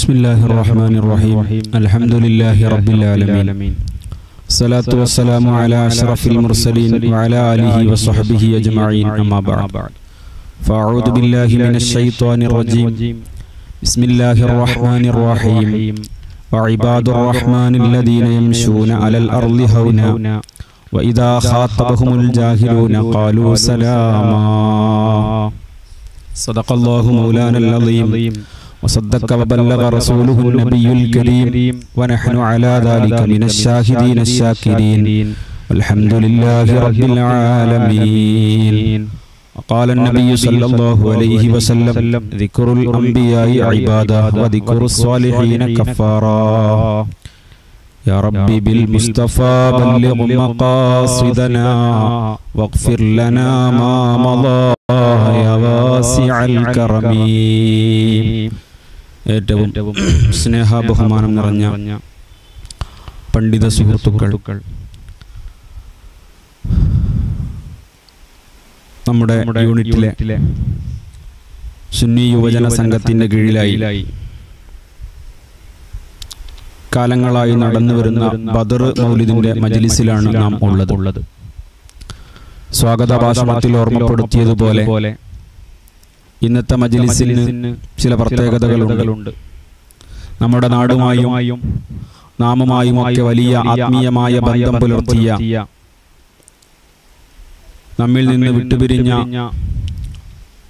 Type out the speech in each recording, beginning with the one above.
بسم الله الرحمن الرحيم الحمد لله رب العالمين الصلاة والسلام على أشرف المرسلين وعلى آله وصحبه أجمعين أما بعد فأعوذ بالله من الشيطان الرجيم بسم الله الرحمن الرحيم وعباد الرحمن الذين يمشون على الأرض هونا وإذا خاطبهم الجاهلون قالوا سلاما صدق الله مولانا العظيم وصدق وبلغ رسوله النبي الكريم. ونحن على ذلك من الشاهدين الشاكرين. والحمد لله رب العالمين. وقال النبي صلى الله عليه وسلم ذكر الأنبياء عبادة وذكر الصالحين كفارا. يا ربي بالمصطفى بلغ مقاصدنا واغفر لنا ما مضى يا واسع الكرم ഏറ്റവും സ്നേഹ ബഹുമാനം നിറഞ്ഞ പണ്ഡിത സുഹൃത്തുക്കൾ. നമ്മുടെ യൂണിറ്റിലെ സുന്നി യുവജന സംഘത്തിന്റെ കീഴിലായി കാലങ്ങളായി നടന്നു വരുന്ന ബദർ മൗലിദിന്റെ മജലിസിലാണ് നാം ഉള്ളത്. സ്വാഗത ഭാഷണത്തിൽ ഓർമ്മപ്പെടുത്തിയതുപോലെ ഇന്നത്തെ മജിലിസിന് ചില പ്രത്യേകതകളുണ്ട്. നമ്മുടെ നാടുമായും നാമുമായും ഒക്കെ വലിയ ആത്മീയമായ ബന്ധം പുലർത്തിയ നമ്മിൽ നിന്ന് വിട്ടുപിരിഞ്ഞ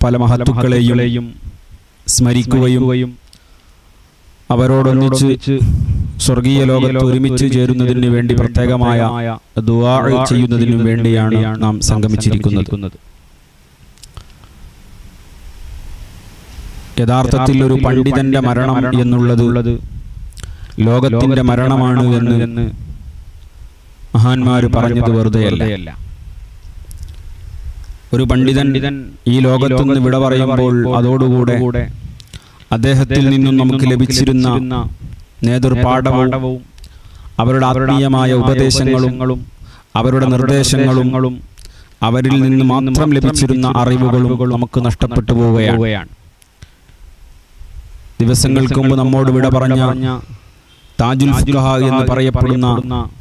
പല മഹത്തുക്കളെയും സ്മരിക്കുകയും അവരോടൊന്നിച്ച് സ്വർഗീയ ലോകത്ത് ഒരുമിച്ച് ചേരുന്നതിന് വേണ്ടി പ്രത്യേകമായ ദുവാ ചെയ്യുന്നതിനു വേണ്ടിയാണ് നാം സംഗമിച്ചിരിക്കുന്നത്. യഥാർത്ഥത്തിൽ ഒരു പണ്ഡിതന്റെ മരണം എന്നുള്ളത് ലോകത്തിന്റെ മരണമാണ് എന്ന് മഹാന്മാർ പറഞ്ഞത് വെറുതെയല്ല. ഒരു പണ്ഡിതൻ ഈ ലോകത്തുനിന്ന് വിട പറയുമ്പോൾ അതോടുകൂടെ അദ്ദേഹത്തിൽ നിന്നും നമുക്ക് ലഭിച്ചിരുന്ന നേതൃപാഠവും അവരുടെ ആത്മീയമായ ഉപദേശങ്ങളും അവരുടെ നിർദ്ദേശങ്ങളും അവരിൽ നിന്ന് മാത്രം ലഭിച്ചിരുന്ന അറിവുകളും നമുക്ക് നഷ്ടപ്പെട്ടു പോവുകയാണ്. ദിവസങ്ങൾക്ക് മുമ്പ് നമ്മോട് വിട പറഞ്ഞ താജുൽ ഫുഖഹ എന്ന് പറയപ്പെടുന്ന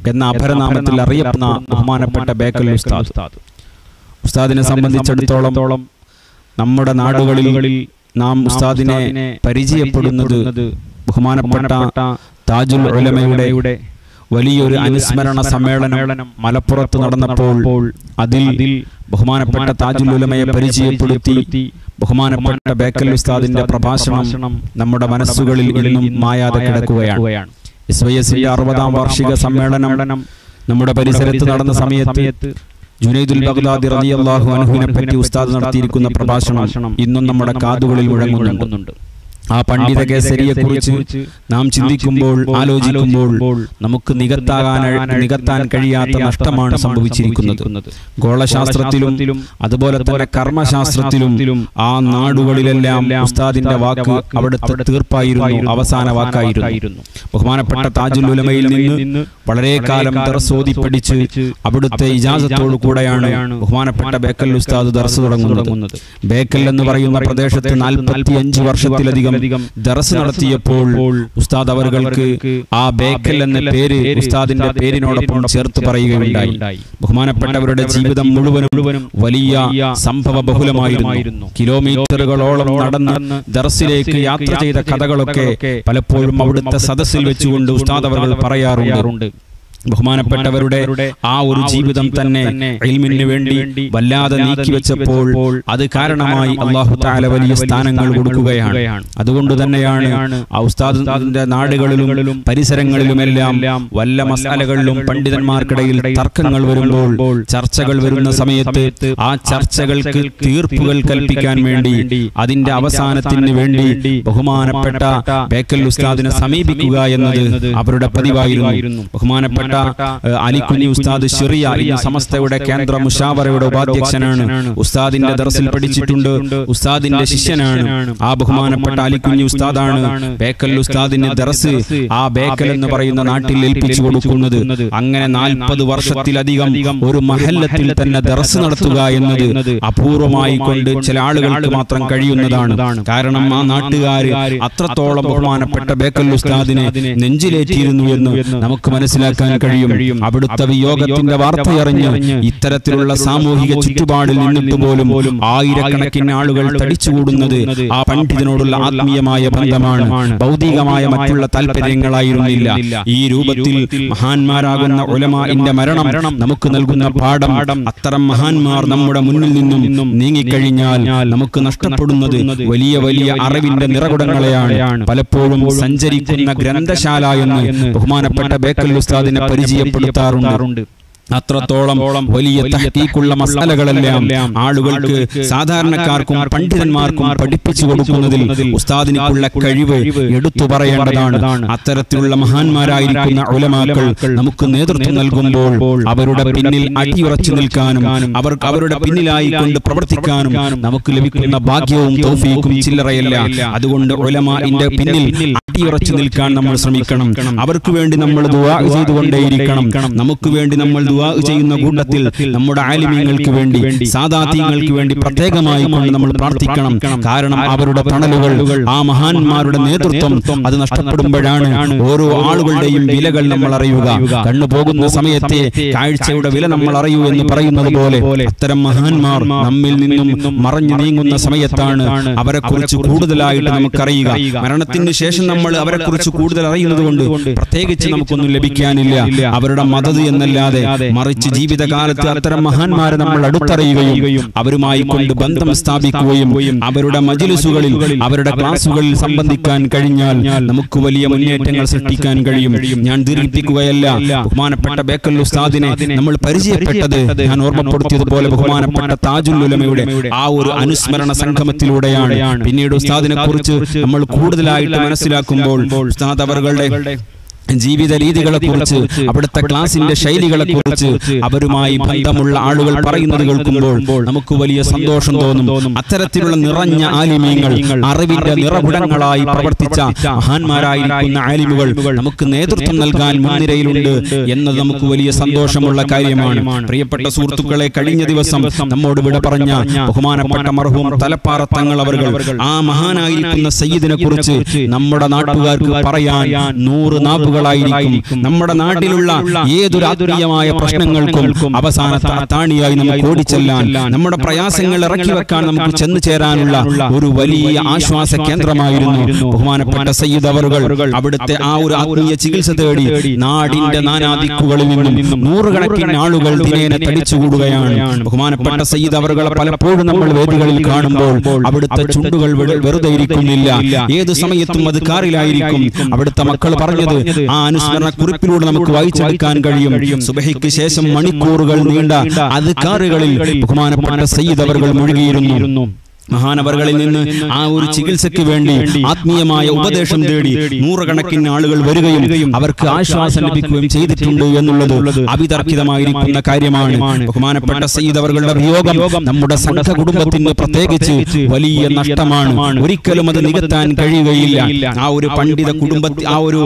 എന്ന അപരനാമത്തിൽ അറിയപ്പെടുന്ന ബഹുമാനപ്പെട്ട ബേക്കൽ ഉസ്താദ്. ഉസ്താദിനെ സംബന്ധിച്ചിടത്തോളം നമ്മുടെ നാടുകളിൽ നാം ഉസ്താദിനെ പരിചയപ്പെടുന്നത് ബഹുമാനപ്പെട്ട താജുൽ ഉലമയുടെ വലിയൊരു അനുസ്മരണ സമ്മേളനം മലപ്പുറത്ത് നടന്നപ്പോൾ അതിൽ ബഹുമാനപ്പെട്ട താജുൽ ഉലമയെ പരിചയപ്പെടുത്തി ബഹുമാനപ്പെട്ട ബേക്കൽ ഉസ്താദിന്റെ പ്രഭാഷണം നമ്മുടെ മനസ്സുകളിൽ ഇന്നും മായാതെ കിടക്കുകയാണ്. എസ് വൈ എസിന്റെ അറുപതാം വാർഷിക സമ്മേളനം നമ്മുടെ പരിസരത്ത് നടന്ന സമയത്ത് ജുനൈദുൽ ബഗ്ദാദി റളിയല്ലാഹു അൻഹുവിനെ പറ്റി ഉസ്താദ് നടത്തിയിരിക്കുന്ന പ്രഭാഷണം ഇന്നും നമ്മുടെ കാതുകളിൽ മുഴങ്ങുന്നുണ്ട്. ആ പണ്ഡിത കേസരിയെ കുറിച്ച് നാം ചിന്തിക്കുമ്പോൾ ആലോചിക്കുമ്പോൾ നമുക്ക് നികത്താകാൻ നികത്താൻ കഴിയാത്ത നഷ്ടമാണ് സംഭവിച്ചിരിക്കുന്നത്. ഗോളശാസ്ത്രത്തിലും അതുപോലെ തന്നെ കർമ്മശാസ്ത്രത്തിലും ആ നാടുകളിലെല്ലാം ഉസ്താദിന്റെ വാക്ക് അവിടുത്തെ തീർപ്പായിരുന്നു അവസാന വാക്കായിരുന്നു. ബഹുമാനപ്പെട്ട താജുലുലമയിൽ നിന്ന് വളരെ കാലം ദർസോതി പഠിച്ച് അവിടുത്തെ ഇജാസത്തോടു കൂടെയാണ് ബഹുമാനപ്പെട്ട ബേക്കൽ ഉസ്താദ് ദർസ് തുടങ്ങുന്നത്. ബേക്കൽ എന്ന് പറയുന്ന പ്രദേശത്ത് നാൽപ്പത്തി അഞ്ച് വർഷത്തിലധികം ദറസ് നടത്തിയപ്പോൾ ഉസ്താദ് അവർക്ക് ആ ബേക്കൽ എന്ന പേര് ഉസ്താദിന്റെ പേരിനോടൊപ്പം ചേർത്ത് പറയുകയുണ്ടായി. ബഹുമാനപ്പെട്ടവരുടെ ജീവിതം മുഴുവനും വലിയ സംഭവ ബഹുലമായിരുന്നു. കിലോമീറ്ററുകളോളം നടന്ന് ദറസിലേക്ക് യാത്ര ചെയ്ത കഥകളൊക്കെ പലപ്പോഴും അവിടുത്തെ സദസ്സിൽ വെച്ചുകൊണ്ട് ഉസ്താദ് അവർ പറയാറുണ്ട്. ബഹുമാനപ്പെട്ടവരുടെ ആ ഒരു ജീവിതം തന്നെ ഇൽമിന് വേണ്ടി വല്ലാതെ നീക്കി വെച്ചപ്പോൾ അത് കാരണമായി അള്ളാഹു താല വലിയ സ്ഥാനങ്ങൾ കൊടുക്കുകയാണ്. അതുകൊണ്ട് തന്നെയാണ് ഉസ്താദിന്റെ നാടുകളിലും പരിസരങ്ങളിലുമെല്ലാം വല്ല മസാലകളിലും പണ്ഡിതന്മാർക്കിടയിൽ തർക്കങ്ങൾ വരുമ്പോൾ ചർച്ചകൾ വരുന്ന സമയത്ത് ആ ചർച്ചകൾക്ക് തീർപ്പുകൾ കൽപ്പിക്കാൻ വേണ്ടി അതിന്റെ അവസാനത്തിന് വേണ്ടി ബഹുമാനപ്പെട്ട ബേക്കൽ ഉസ്താദിനെ സമീപിക്കുക എന്നത് അവരുടെ പതിവായിരുന്നു. ബഹുമാനപ്പെട്ട ബഹുമാനപ്പെട്ട അലിക്കുഞ്ഞി ഉസ്താദ് ഷിറിയ ഈ സമസ്തയുടെ കേന്ദ്ര മുഷാവറയുടെ ഉപാധ്യക്ഷനാണ്. ഉസ്താദിന്റെ ദർസിൽ പഠിച്ചിട്ടുണ്ട്. ഉസ്താദിന്റെ ശിഷ്യനാണ്. ആ ബഹുമാനപ്പെട്ട അലിക്കുഞ്ഞി ഉസ്താദാണ്. ബേക്കൽ ഉസ്താദിന് ദർസ് ആ ബേക്കൽ എന്ന് പറയുന്ന നാട്ടിൽ ഏൽപ്പിച്ചു കൊടുക്കുന്നത് അങ്ങനെ നാൽപ്പത് വർഷത്തിലധികം ഒരു മഹല്ലത്തിൽ തന്നെ ദർസ് നടത്തുക എന്നത് അപൂർവമായി കൊണ്ട് ചില ആളുകൾക്ക് മാത്രം കഴിയുന്നതാണ്. കാരണം ആ നാട്ടുകാര് അത്രത്തോളം ബഹുമാനപ്പെട്ട ബേക്കൽ ഉസ്താദിനെ നെഞ്ചിലേറ്റിയിരുന്നു എന്ന് നമുക്ക് മനസ്സിലാക്കാൻ കഴിയും. അവിടുത്തെ വിയോഗത്തിന്റെ വാർത്തയറിഞ്ഞ് ഇത്തരത്തിലുള്ള സാമൂഹിക ചുറ്റുപാടിൽ നിന്നിട്ട് പോലും ആയിരക്കണക്കിന് ആളുകൾ തടിച്ചുകൂടുന്നത് ആ പണ്ഡിതനോടുള്ള ആത്മീയമായ ബന്ധമാണ്. ഭൗതികമായ മറ്റുള്ള താല്പര്യങ്ങളായിരുന്നില്ല. ഈ രൂപത്തിൽ മഹാന്മാരാകുന്ന ഒലമാന്റെ മരണം നമുക്ക് നൽകുന്ന പാഠം. അത്തരം മഹാന്മാർ നമ്മുടെ മുന്നിൽ നിന്നും നീങ്ങിക്കഴിഞ്ഞാൽ നമുക്ക് നഷ്ടപ്പെടുന്നത് വലിയ വലിയ അറിവിന്റെ നിറകുടങ്ങളെയാണ്. പലപ്പോഴും സഞ്ചരിക്കുന്ന ഗ്രന്ഥശാല എന്ന് ബഹുമാനപ്പെട്ട ബേക്കൽ ഉസ്താദിനെ പരിചയപ്പെടുത്താറുണ്ട്. അത്രത്തോളം വലിയ തഹ്കീക്കുള്ള മസാലകളെല്ലാം ആളുകൾക്ക് സാധാരണക്കാർക്കും പണ്ഡിതന്മാർക്കും പഠിപ്പിച്ചു കൊടുക്കുന്നതിൽ ഉസ്താദിനുള്ള കഴിവ് എടുത്തു പറയേണ്ടതാണ്. അത്തരത്തിലുള്ള മഹാന്മാരായിരിക്കുന്ന ഉലമാക്കൾ നമുക്ക് നേതൃത്വം നൽകുമ്പോൾ അവരുടെ പിന്നിൽ അടിയുറച്ചു നിൽക്കാനും അവർ അവരുടെ പിന്നിലായി കൊണ്ട് പ്രവർത്തിക്കാനും നമുക്ക് ലഭിക്കുന്ന ഭാഗ്യവും തൗഫീക്കും ചില്ലറയല്ല. അതുകൊണ്ട് ഉലമാന്റെ പിന്നിൽ അടിയുറച്ചു നിൽക്കാൻ നമ്മൾ ശ്രമിക്കണം. അവർക്ക് വേണ്ടി നമ്മൾ ദുആ ചെയ്തുകൊണ്ടേയിരിക്കണം. നമുക്ക് വേണ്ടി നമ്മൾ ചെയ്യുന്ന കൂട്ടത്തിൽ നമ്മുടെ ആലിമ്യങ്ങൾക്ക് വേണ്ടി സാദാത്യങ്ങൾക്ക് വേണ്ടി പ്രത്യേകമായി കൊണ്ട് നമ്മൾ പ്രാർത്ഥിക്കണം. കാരണം അവരുടെ തണലുകൾ ആ മഹാന്മാരുടെ നേതൃത്വം അത് നഷ്ടപ്പെടുമ്പോഴാണ് ഓരോ ആളുകളുടെയും വിലകൾ നമ്മൾ അറിയുക. കണ്ണു പോകുന്ന സമയത്തെ കാഴ്ചയുടെ വില നമ്മൾ അറിയൂ എന്ന് പറയുന്നത് പോലെ അത്തരം മഹാന്മാർ നമ്മിൽ നിന്നും മറഞ്ഞു നീങ്ങുന്ന സമയത്താണ് അവരെ കുറിച്ച് കൂടുതലായിട്ട് നമുക്കറിയുക. മരണത്തിന് ശേഷം നമ്മൾ അവരെ കുറിച്ച് കൂടുതൽ അറിയുന്നത് കൊണ്ട് പ്രത്യേകിച്ച് നമുക്കൊന്നും ലഭിക്കാനില്ല. അവരുടെ മതത് എന്നല്ലാതെ മറിച്ച് ജീവിതകാലത്ത് അത്തരം മഹാന്മാരെ നമ്മൾ അടുത്തറിയുകയും അവരുമായി കൊണ്ട് ബന്ധം സ്ഥാപിക്കുകയും അവരുടെ മജിലിസുകളിൽ അവരുടെ ക്ലാസുകളിൽ സംബന്ധിക്കാൻ കഴിഞ്ഞാൽ നമുക്ക് വലിയ മുന്നേറ്റങ്ങൾ സൃഷ്ടിക്കാൻ കഴിയും. ഞാൻ ദീർഘിപ്പിക്കുകയല്ല ബഹുമാനപ്പെട്ട ബേക്കൽ ഉസ്താദിനെ നമ്മൾ പരിചയപ്പെട്ടത്. ഞാൻ ഓർമ്മപ്പെടുത്തിയതുപോലെ ബഹുമാനപ്പെട്ട താജുൽ ഉലമയുടെ ആ ഒരു അനുസ്മരണ സംഗമത്തിലൂടെയാണ്. പിന്നീട് ഉസ്താദിനെ കുറിച്ച് നമ്മൾ കൂടുതലായിട്ട് മനസ്സിലാക്കുമ്പോൾ ഉസ്താദ് അവരുടെ ജീവിത രീതികളെ കുറിച്ച് അവിടുത്തെ ക്ലാസിന്റെ ശൈലികളെ കുറിച്ച് അവരുമായി ബന്ധമുള്ള ആളുകൾ പറയുന്നത് കേൾക്കുമ്പോൾ നമുക്ക് വലിയ സന്തോഷം തോന്നും. അത്തരത്തിലുള്ള നിറഞ്ഞ ആലിമ്യങ്ങൾ അറിവിന്റെ നിറകുടങ്ങളായി പ്രവർത്തിച്ച മഹാന്മാരായിരിക്കുന്ന ആലിമുകൾ നമുക്ക് നേതൃത്വം നൽകാൻ മുൻനിരയിലുണ്ട് എന്നത് നമുക്ക് വലിയ സന്തോഷമുള്ള കാര്യമാണ്. പ്രിയപ്പെട്ട സുഹൃത്തുക്കളെ കഴിഞ്ഞ ദിവസം നമ്മോട് വിട പറഞ്ഞ ബഹുമാനപ്പെട്ട മർഹവും തലപ്പാറ തങ്ങൾ അവർ ആ മഹാനായിരിക്കുന്ന സയ്യിദിനെ കുറിച്ച് നമ്മുടെ നാട്ടുകാർക്ക് പറയാൻ നൂറ് നാപ്പുകളായിരിക്കും നമ്മുടെ നാട്ടിലുള്ള ഏതൊരു ആത്മീയമായ പ്രശ്നങ്ങൾക്കും അവസാന താണിയായി നമുക്ക് ഓടിച്ചെല്ലാൻ നമ്മുടെ പ്രയാസങ്ങൾ ഇറക്കി വെക്കാൻ നമുക്ക് ചെന്നു ചേരാനുള്ള ഒരു വലിയ ആശ്വാസ കേന്ദ്രമായിരുന്നു ബഹുമാനപ്പെട്ട സയ്യിദ് അവറുകൾ. അവിടുത്തെ ആ ഒരു ആത്മീയ ചികിത്സ തേടി നാടിന്റെ നാനാദിക്കുകളിൽ നിന്നും നൂറുകണക്കിന് ആളുകൾ ദിനേനെ തടിച്ചുകൂടുകയാണ്. ബഹുമാനപ്പെട്ട സയ്യിദ് അവറുകളെ പലപ്പോഴും നമ്മൾ വേദികളിൽ കാണുമ്പോൾ അവിടുത്തെ ചുണ്ടുകൾ വെറു- വെറുതെ ഇരിക്കുന്നില്ല. ഏത് സമയത്തും അത് കാറിലായിരിക്കും. അവിടുത്തെ മക്കൾ പറഞ്ഞത് ആ അനുസ്മരണ കുറിപ്പിലൂടെ നമുക്ക് വായിച്ചെടുക്കാൻ കഴിയും. സുബഹിക്ക് ശേഷം മണിക്കൂറുകൾ നീണ്ട അത് കാറുകളിൽ ബഹുമാനപ്പെട്ട സയ്യിദ് അവർ മുഴുകിയിരുന്നു. മഹാനവറുകളിൽ നിന്ന് ആ ഒരു ചികിത്സയ്ക്ക് വേണ്ടി ആത്മീയമായ ഉപദേശം തേടി നൂറുകണക്കിന് ആളുകൾ വരികയും അവർക്ക് ആശ്വാസം ലഭിക്കുകയും ചെയ്തിട്ടുണ്ട് എന്നുള്ളത് അവിതർക്കിതമായിരിക്കുന്ന കാര്യമാണ്. ബഹുമാനപ്പെട്ട സയ്യിദ് അവരുടെ വിയോഗം നമ്മുടെ സംഘ കുടുംബത്തിന് പ്രത്യേകിച്ച് വലിയ നഷ്ടമാണ്. ഒരിക്കലും അത് നികത്താൻ കഴിയുകയില്ല. ആ ഒരു പണ്ഡിത കുടുംബ ആ ഒരു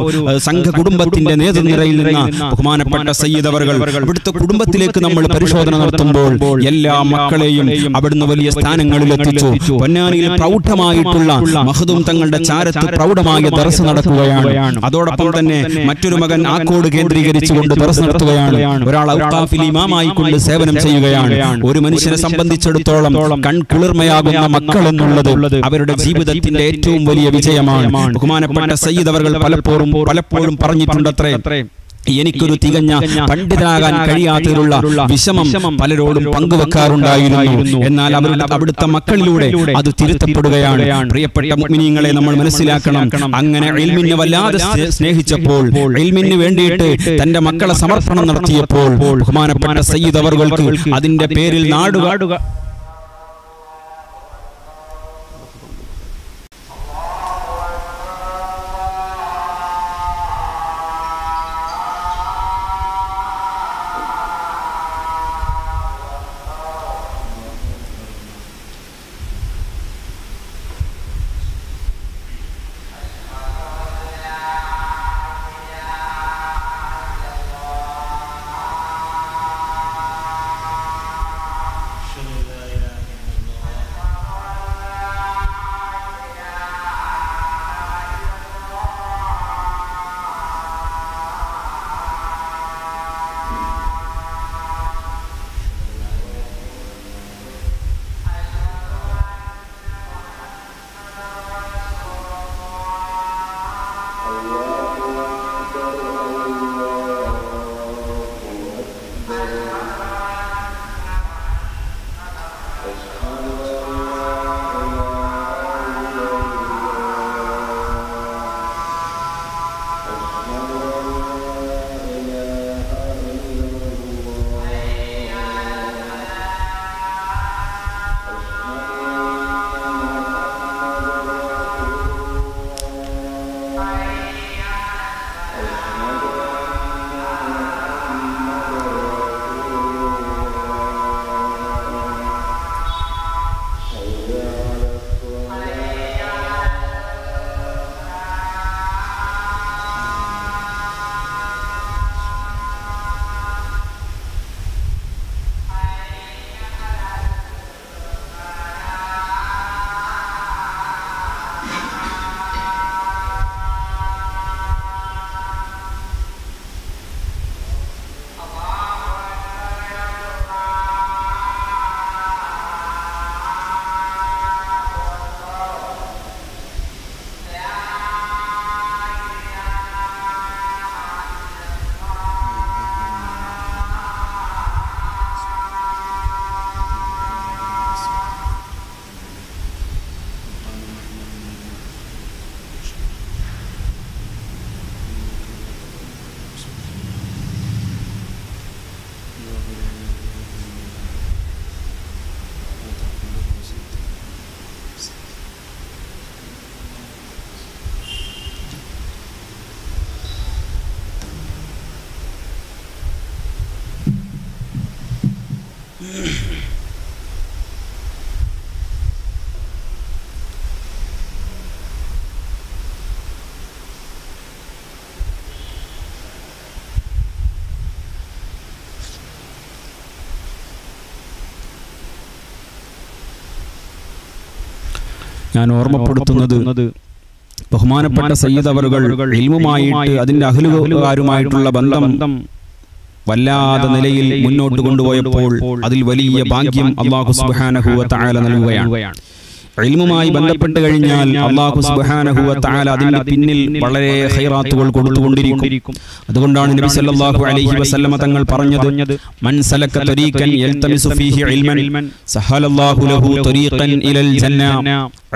സംഘ കുടുംബത്തിന്റെ നേതൃനിരയിൽ നിന്ന് ബഹുമാനപ്പെട്ട സയ്യിദ് അവർ ഇവിടുത്തെ കുടുംബത്തിലേക്ക് നമ്മൾ പരിശോധന നടത്തുമ്പോൾ എല്ലാ മക്കളെയും അവിടുന്ന് വലിയ സ്ഥാനങ്ങളിൽ എത്തിച്ചു പൊന്നാനിയിൽ പ്രൗഢമായിട്ടുള്ള മഹദും തങ്ങളുടെ ചാരത്ത് പ്രൗഢമായ ദർസ് നടക്കുകയാണ് അതോടൊപ്പം തന്നെ മറ്റൊരു മകൻ ആക്കോട് കേന്ദ്രീകരിച്ചുകൊണ്ട് ദർസ് നടത്തുകയാണ്. ഒരാൾ ഔത്താഫിൽ ഇമാമായി കൊണ്ട് സേവനം ചെയ്യുകയാണ്. ഒരു മനുഷ്യനെ സംബന്ധിച്ചിടത്തോളം കൺകുളിർമയാകുന്ന മക്കൾ എന്നുള്ളത് അവരുടെ ജീവിതത്തിന്റെ ഏറ്റവും വലിയ വിജയമാണ്. ബഹുമാനപ്പെട്ട സയ്യിദ് അവർ പലപ്പോഴും പലപ്പോഴും പറഞ്ഞിട്ടുണ്ടത്രേ. എനിക്കൊരു തികഞ്ഞ പണ്ഡിതനാകാൻ കഴിയാത്തതിലുള്ള വിഷമം പലരോടും പങ്കുവെക്കാറുണ്ടായിരുന്നു. എന്നാൽ അവരുടെ അവിടുത്തെ മക്കളിലൂടെ അത് തിരുത്തപ്പെടുകയാണ്. പ്രിയപ്പെട്ട മുഅ്മിനീങ്ങളെ നമ്മൾ മനസ്സിലാക്കണം. അങ്ങനെ ഇൽമിനെ വല്ലാതെ സ്നേഹിച്ചപ്പോൾ ഇൽമിന് വേണ്ടിയിട്ട് തന്റെ മക്കളെ സമർപ്പണം നടത്തിയപ്പോൾ ബഹുമാനപ്പെട്ട സയ്യിദ് അവർക്ക് അതിന്റെ പേരിൽ നാടുകാടുക ഞാൻ ഓർമ്മപ്പെടുത്തുന്നത് ബഹുമാനപ്പെട്ട സയ്യിദ് അവറുകൾ ഇൽമുമായിട്ട് അതിന്റെ അഹ്ലുകാരുമായിട്ടുള്ള ബന്ധം വല്ലാതെ നിലയിൽ മുന്നോട്ട് കൊണ്ടുപോയപ്പോൾ അതിൽ വലിയ ഭാഗ്യം അള്ളാഹു തആല നൽകുകയാണ്. ഇൽമുമായി ബന്ധപ്പെട്ട് കഴിഞ്ഞാൽ അള്ളാഹു സുബ്ഹാനഹു വ തആല അതിന്റെ പിന്നിൽ വളരെ ഹൈറാത്തുകൾ കൊടുത്തുകൊണ്ടിരിക്കും. അതുകൊണ്ടാണ് നബി സല്ലല്ലാഹു അലൈഹി വസല്ലമ തങ്ങൾ പറഞ്ഞത് മൻ സലക തരീഖൻ യൽതമിസു ഫീഹി ഇൽമൻ സഹലല്ലാഹു ലഹു തരീഖൻ ഇലൽ ജന്ന.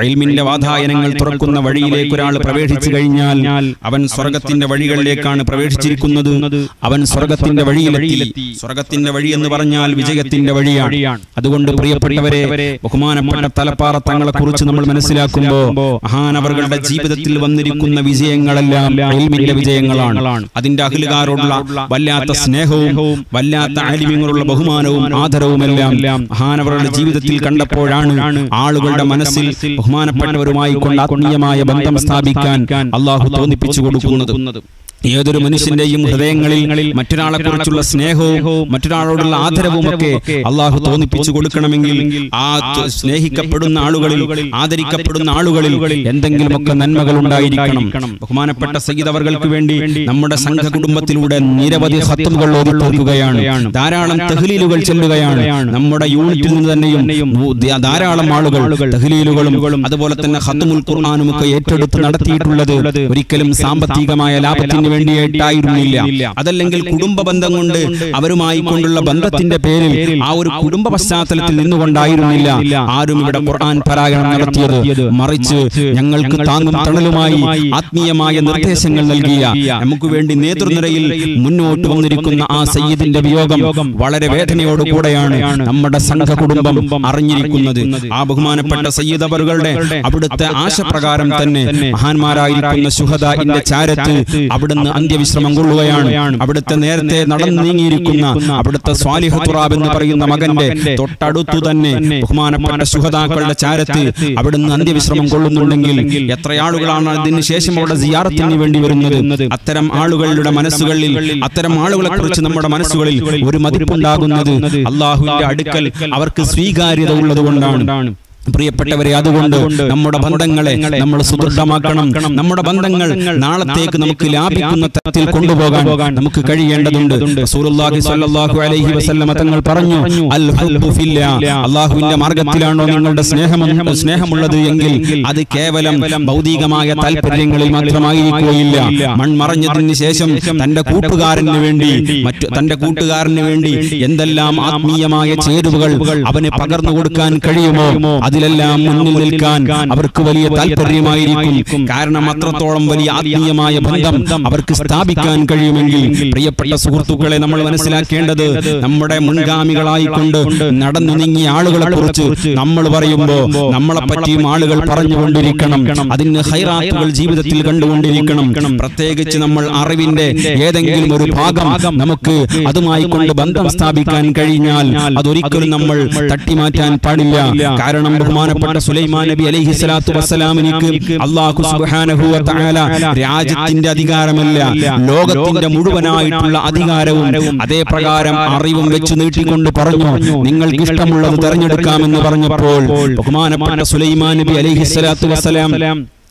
ഇൽമിന്റെ വാതായനങ്ങൾ തുറക്കുന്ന വഴിയിലേക്ക് ഒരാൾ പ്രവേശിച്ചു കഴിഞ്ഞാൽ അവൻ സ്വർഗത്തിന്റെ വഴികളിലേക്കാണ് പ്രവേശിച്ചിരിക്കുന്നത്. അവൻ സ്വർഗത്തിന്റെ വഴിയിലെത്തി. സ്വർഗത്തിന്റെ വഴി എന്ന് പറഞ്ഞാൽ വിജയത്തിന്റെ വഴിയാണ്. അതുകൊണ്ട് പ്രിയപ്പെട്ടവരെ ബഹുമാനപ്പെട്ട തലപ്പാറ തങ്ങളെ കുറിച്ച് നമ്മൾ മനസ്സിലാക്കുമ്പോൾ മഹാനവറുകളുടെ ജീവിതത്തിൽ വന്നിരിക്കുന്ന വിജയങ്ങളെല്ലാം ഇൽമിന്റെ വിജയങ്ങളാണ്. അതിന്റെ അഖിലുകാരോടുള്ള വല്ലാത്ത സ്നേഹവും വല്ലാത്ത ആലിമ്യങ്ങളുള്ള ബഹുമാനവും ആദരവും ആദരവുമെല്ലാം മഹാനവറുടെ ജീവിതത്തിൽ കണ്ടപ്പോഴാണ് ആളുകളുടെ മനസ്സിൽ ബഹുമാനപ്പെട്ടവരുമായി കൊണ്ട് ആത്മീയമായ ബന്ധം സ്ഥാപിക്കാൻ അള്ളാഹു തോന്നിപ്പിച്ചു കൊടുക്കുന്നത്. ഏതൊരു മനുഷ്യന്റെയും ഹൃദയങ്ങളിൽ മറ്റൊരാളെ കുറിച്ചുള്ള സ്നേഹവും മറ്റൊരാളോടുള്ള ആദരവും ഒക്കെ അള്ളാഹു തോന്നിപ്പിച്ചു കൊടുക്കണമെങ്കിൽ ആ സ്നേഹിക്കപ്പെടുന്ന ആളുകളിൽ ആദരിക്കപ്പെടുന്ന ആളുകളിൽ എന്തെങ്കിലുമൊക്കെ നന്മകൾ ഉണ്ടായിരിക്കണം. ബഹുമാനപ്പെട്ട സഹിതവർക്ക് വേണ്ടി നമ്മുടെ സംഘ കുടുംബത്തിലൂടെ നിരവധി ഹത്തുകൾ ഓതി തീർക്കുകയാണ് ധാരാളം തെഹ്ലീലുകൾ ചെല്ലുകയാണ്. നമ്മുടെ യൂണിറ്റിൽ നിന്ന് തന്നെയും ധാരാളം ആളുകൾ തെഹ്ലീലുകളും അതുപോലെ തന്നെ ഹത്തുമുൽ ഖുർആാനും ഒക്കെ ഏറ്റെടുത്ത് നടത്തിയിട്ടുള്ളത് ഒരിക്കലും സാമ്പത്തികമായ വേണ്ടിയിട്ടായിരുന്നില്ല അതല്ലെങ്കിൽ കുടുംബ ബന്ധം കൊണ്ട് അവരുമായി കൊണ്ടുള്ള ബന്ധത്തിന്റെ പേരിൽ ആ ഒരു കുടുംബ പശ്ചാത്തലത്തിൽ നിന്നുകൊണ്ടായിരുന്നില്ല. ആരും ഇവിടെ ഖുർആൻ പരാഗണം നടത്തിയത് മറിച്ച് ഞങ്ങൾക്ക് താങ്ങും തണലുമായി ആത്മീയമായ നിർദ്ദേശങ്ങൾ നൽകിയ നമുക്ക് വേണ്ടി നേതൃനിരയിൽ മുന്നോട്ട് വന്നിരിക്കുന്ന ആ സയ്യിദിന്റെ വിയോഗം വളരെ വേദനയോട് കൂടെയാണ് നമ്മുടെ സംഘ കുടുംബം അറിഞ്ഞിരിക്കുന്നത്. ആ ബഹുമാനപ്പെട്ട സയ്യിദ് അവറുകളുടെ അവിടുത്തെ ആശപ്രകാരം തന്നെ മഹാന്മാരായിരിക്കുന്ന ശുഹദാന്റെ ചാരത്ത് അവിടുന്ന് അന്ത്യവിശ്രമം കൊള്ളുകയാണ്. അവിടുത്തെ നേരത്തെ നടന്നു നീങ്ങിയിരിക്കുന്ന അവിടുത്തെ സ്വാലിഹത്തുറാബ് എന്ന് പറയുന്ന മകന്റെ തൊട്ടടുത്തു തന്നെ ബഹുമാനപ്പെട്ട സുഹതാക്കളുടെ ചാരത്ത് അവിടുന്ന് അന്ത്യവിശ്രമം കൊള്ളുന്നുണ്ടെങ്കിൽ എത്ര ആളുകളാണ് അതിന് ശേഷം അവിടെ സിയാറത്തിന് വേണ്ടി വരുന്നത്? അത്തരം ആളുകളുടെ മനസ്സുകളിൽ അത്തരം ആളുകളെ കുറിച്ച് നമ്മുടെ മനസ്സുകളിൽ ഒരു മതിപ്പുണ്ടാകുന്നത് അള്ളാഹുവിന്റെ അടുക്കൽ അവർക്ക് സ്വീകാര്യത ഉള്ളത് കൊണ്ടാണ് പ്രിയപ്പെട്ടവരെ അതുകൊണ്ട് നമ്മുടെ ബന്ധങ്ങളെ നമ്മൾ സുദൃഢമാക്കണം. നമ്മുടെ ബന്ധങ്ങൾ നാളത്തേക്ക് നമുക്ക് ലാഭിക്കുന്ന തരത്തിൽ കൊണ്ടുപോകാൻ നമുക്ക് കഴിയേണ്ടതുണ്ട്. അലൈഹി വസല്ലമ തങ്ങൾ പറഞ്ഞു അൽ അല്ലാഹുവിന്റെ മാർഗത്തിലാണോ നിങ്ങളുടെ സ്നേഹം സ്നേഹമുള്ളത് എങ്കിൽ അത് കേവലം ഭൗതികമായ താല്പര്യങ്ങളിൽ മാത്രമായിരിക്കുകയില്ല. മൺമറഞ്ഞതിന് ശേഷം തന്റെ കൂട്ടുകാരന് വേണ്ടി മറ്റു തന്റെ കൂട്ടുകാരന് വേണ്ടി എന്തെല്ലാം ആത്മീയമായ ചേരുവകൾ അവന് പകർന്നു കൊടുക്കാൻ കഴിയുമോ? അതിലെല്ലാം മുന്നിൽ നിൽക്കാൻ അവർക്ക് വലിയ താല്പര്യമായിരിക്കും കാരണം അത്രത്തോളം വലിയ ആത്മീയമായ ബന്ധം അവർക്ക് സ്ഥാപിക്കാൻ കഴിയുമെങ്കിൽ പ്രിയപ്പെട്ട സുഹൃത്തുക്കളെ നമ്മൾ മനസ്സിലാക്കേണ്ടത് നമ്മുടെ മുൻഗാമികളായിക്കൊണ്ട് നടന്നു നീങ്ങിയ ആളുകളെ കുറിച്ച് നമ്മൾ പറയുമ്പോ നമ്മളെ പറ്റിയും ആളുകൾ പറഞ്ഞുകൊണ്ടിരിക്കണം. അതിന് ഹൈറാത്തുകൾ ജീവിതത്തിൽ കണ്ടുകൊണ്ടിരിക്കണം. പ്രത്യേകിച്ച് നമ്മൾ അറിവിന്റെ ഏതെങ്കിലും ഒരു ഭാഗം നമുക്ക് അതുമായി കൊണ്ട് ബന്ധം സ്ഥാപിക്കാൻ കഴിഞ്ഞാൽ അതൊരിക്കലും നമ്മൾ തട്ടിമാറ്റാൻ പാടില്ല. കാരണം ബഹുമാനപ്പെട്ട സുലൈമാൻ നബി അലൈഹി സ്വലാത്തു വസ്സലാമിനിക്ക് അള്ളാഹു സുബ്ഹാനഹു തആല രാജ്യത്തിന്റെ അധികാരമല്ല ലോകത്തിന്റെ മുഴുവനായിട്ടുള്ള അധികാരവും അതേ പ്രകാരം അറിവും വെച്ച് നീട്ടിക്കൊണ്ട് പറഞ്ഞു. നിങ്ങൾക്ക് ഇഷ്ടമുള്ളത് തെരഞ്ഞെടുക്കാമെന്ന് പറഞ്ഞപ്പോൾ ബഹുമാനപ്പെട്ട സുലൈമാൻ നബി അലൈഹി സ്വലാത്തു വസ്സലാം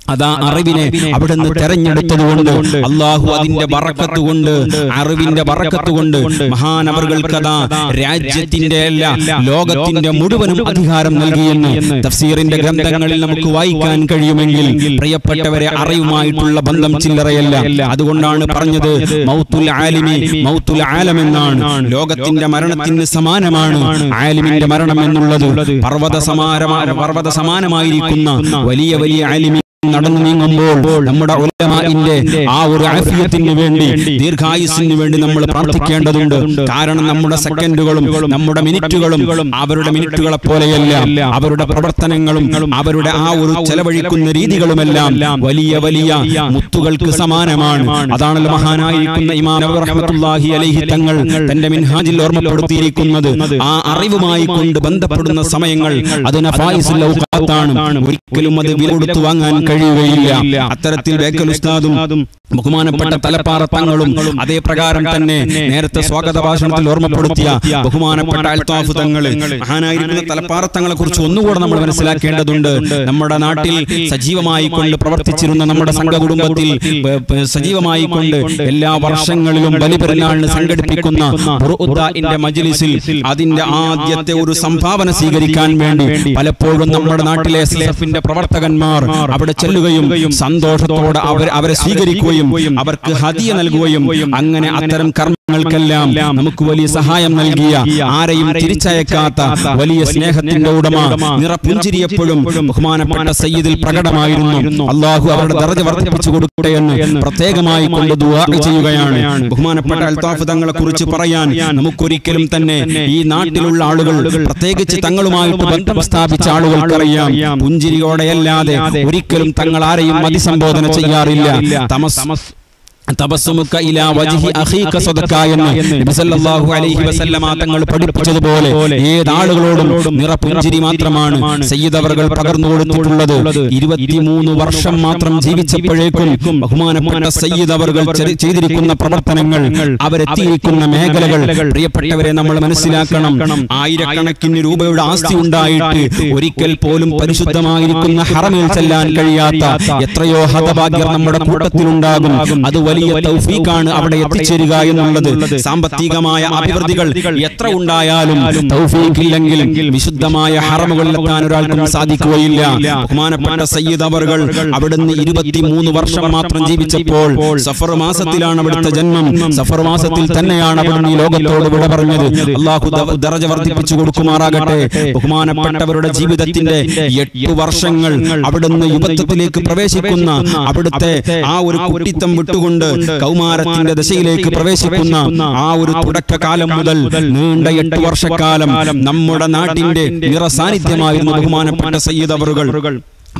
അതാ അറിവിനെ അവിടുന്ന് തെരഞ്ഞെടുത്തത് കൊണ്ട് അള്ളാഹു അതിന്റെ വറക്കത്ത് കൊണ്ട് അറിവിന്റെ വറക്കത്ത് കൊണ്ട് മഹാനവറുകൾക്ക് അതാ രാജ്യത്തിന്റെ അല്ല ലോകത്തിന്റെ മുഴുവനും അധികാരം നൽകിയെന്ന് തഫ്സീറിന്റെ ഗ്രന്ഥങ്ങളിൽ നമുക്ക് വായിക്കാൻ കഴിയുമെങ്കിൽ പ്രിയപ്പെട്ടവരെ അറിവുമായിട്ടുള്ള ബന്ധം ചില്ലറയല്ല. അതുകൊണ്ടാണ് പറഞ്ഞത് മൗത്തുൽ ആലിമി മൗത്തുൽ ആലം എന്നാണ്. ലോകത്തിന്റെ മരണത്തിന് സമാനമാണ് ആലിമിന്റെ മരണം എന്നുള്ളത്. പർവത സമാനമാ പർവത സമാനമായിരിക്കുന്ന വലിയ വലിയ ആലിമി നടന്നു നീങ്ങുമ്പോൾ നമ്മുടെ ഉലമാഇന്റെ ആ ഒരു ആഫിയത്തിന് വേണ്ടി ദീർഘായുസിന് വേണ്ടി നമ്മൾ പ്രാർത്ഥിക്കേണ്ടതുണ്ട്. കാരണം നമ്മുടെ സെക്കൻഡുകളും നമ്മുടെ മിനിറ്റുകളും അവരുടെ മിനിറ്റുകളെ പോലെയല്ല അവരുടെ പ്രവർത്തനങ്ങളും അവരുടെ ആ ഒരു ചെലവഴിക്കുന്ന രീതികളുമെല്ലാം വലിയ വലിയ മുത്തുകൾക്ക് സമാനമാണ്. അതാണല്ലോ മഹാനായിരിക്കുന്ന ഇമാം അലഹി തങ്ങൾ തന്റെ മിൻഹാജിൽ ഓർമ്മപ്പെടുത്തിയിരിക്കുന്നത്. ആ അറിവുമായി കൊണ്ട് ബന്ധപ്പെടുന്ന സമയങ്ങൾ അതിനെ ഒരിക്കലും അത് വില കൊടുത്തു വാങ്ങാൻ കഴിയുകയില്ല. അത്തരത്തിൽ ബേക്കൽ ഉസ്താദും ബഹുമാനപ്പെട്ട തലപ്പാറ തങ്ങളും അതേ പ്രകാരം തന്നെ നേരത്തെ സ്വാഗത ഭാഷണത്തിൽ ഓർമ്മപ്പെടുത്തിയ ബഹുമാനപ്പെട്ട അൽത്താഫ് തങ്ങൾ മഹാനായിരിക്കുന്ന തലപ്പാറ തങ്ങളെ കുറിച്ച് ഒന്നുകൂടെ നമ്മൾ മനസ്സിലാക്കേണ്ടതുണ്ട്. നമ്മുടെ നാട്ടിൽ സജീവമായി കൊണ്ട് പ്രവർത്തിച്ചിരുന്ന നമ്മുടെ സംഘ കുടുംബത്തിൽ സജീവമായി കൊണ്ട് എല്ലാ വർഷങ്ങളിലും ബലിപെരുന്നാളിന് സംഘടിപ്പിക്കുന്ന മജ്ലിസിൽ അതിന്റെ ആദ്യത്തെ ഒരു സംഭാവന സ്വീകരിക്കാൻ വേണ്ടി പലപ്പോഴും നമ്മുടെ നാട്ടിലെ എസ് എഫിന്റെ പ്രവർത്തകന്മാർ അവിടെ ചെല്ലുകയും സന്തോഷത്തോടെ അവർ അവരെ സ്വീകരിക്കുകയും അവർക്ക് ഹതിയ നൽകുകയും അങ്ങനെ അത്തരം കർമ്മങ്ങൾക്കെല്ലാം നമുക്ക് വലിയ സഹായം നൽകിയ ആരെയും തിരിച്ചയക്കാത്ത വലിയ സ്നേഹത്തിന്റെ ഉടമ നിറപുഞ്ചിരിയപ്പോഴും ബഹുമാനപ്പെട്ട സയ്യിദിൽ പ്രകടമായിരുന്നു. അള്ളാഹു അവരുടെ ദർജ വർദ്ധിപ്പിച്ചു കൊടുക്കട്ടെ എന്ന് പ്രത്യേകമായി കൊണ്ട് ചെയ്യുകയാണ്. ബഹുമാനപ്പെട്ട അൽത്താഫ് തങ്ങളെ കുറിച്ച് പറയാൻ നമുക്കൊരിക്കലും തന്നെ ഈ നാട്ടിലുള്ള ആളുകൾ പ്രത്യേകിച്ച് തങ്ങളുമായിട്ട് ബന്ധം സ്ഥാപിച്ച ആളുകൾക്കറിയാം. പുഞ്ചിരിയോടെയല്ലാതെ ഒരിക്കലും തങ്ങൾ ആരെയും അതിസംബോധന ചെയ്യാറില്ല. തമസ് തബസ്സുമുക്ക ഇലാ വജ്ഹി അഖീക സദഖ എന്ന് നബി സല്ലല്ലാഹു അലൈഹി വസല്ലമ തങ്ങൾ പഠിപ്പിച്ചതുപോലെ ഏത് ആളുകളോടും നിറപുഞ്ചിരി മാത്രമാണ് സയ്യിദ് അവർകൾ പകർന്നു കൊടുത്തിട്ടുള്ളത്. 23 വർഷം മാത്രം ജീവിച്ചപ്പോഴേക്കും ബഹുമാനപ്പെട്ട സയ്യിദ് അവർകൾ ചെയ്തിരിക്കുന്ന പ്രവർത്തനങ്ങൾ അവരെത്തിയിരിക്കുന്ന മേഖലകൾ പ്രിയപ്പെട്ടവരെ നമ്മൾ മനസ്സിലാക്കണം. ആയിരക്കണക്കിന് രൂപയുടെ ആസ്തി ഉണ്ടായിട്ട് ഒരിക്കൽ പോലും പരിശുദ്ധമായിരിക്കുന്ന ഹറമിൽ ചെല്ലാൻ കഴിയാത്ത എത്രയോ ഹതഭാഗ്യർ നമ്മുടെ കൂട്ടത്തിലുണ്ടാകും. അത് വലിയ തൗഫീഖാണ് അവിടെ എത്തിച്ചേരുക എന്നുള്ളത്. സാമ്പത്തികമായ അഭിവൃദ്ധികൾ എത്ര ഉണ്ടായാലും തൗഫീഖ് ഇല്ലെങ്കിൽ വിശുദ്ധമായ ഹറമുകളിലെത്താൻ ഒരാൾക്കും സാധിക്കുകയില്ല. ബഹുമാനപ്പെട്ട സയ്യിദ് അവർകൾ അവിടുന്ന് ഇരുപത്തിമൂന്ന് വർഷം മാത്രം ജീവിച്ചപ്പോൾ സഫർ മാസത്തിലാണ് അവിടുത്തെ ജന്മം. സഫർ മാസത്തിൽ തന്നെയാണ് അവിടുന്ന് ഈ ലോകത്തോട് വിട പറഞ്ഞത്. അള്ളാഹു ദറജ വർദ്ധിപ്പിച്ചു കൊടുക്കുമാറാകട്ടെ. ബഹുമാനപ്പെട്ടവരുടെ ജീവിതത്തിന്റെ എട്ട് വർഷങ്ങൾ അവിടുന്ന് യുവത്വത്തിലേക്ക് പ്രവേശിക്കുന്ന അവിടുത്തെ ആ ഒരു കുട്ടിത്തം വിട്ടുകൊണ്ട് കൗമാരത്തിന്റെ ദശയിലേക്ക് പ്രവേശിക്കുന്ന ആ ഒരു തുടക്കകാലം മുതൽ നീണ്ട എട്ട് വർഷക്കാലം നമ്മുടെ നാട്ടിന്റെ നിറസാന്നിധ്യമായിരുന്നു ബഹുമാനപ്പെട്ട സയ്യിദ് അവറുകൾ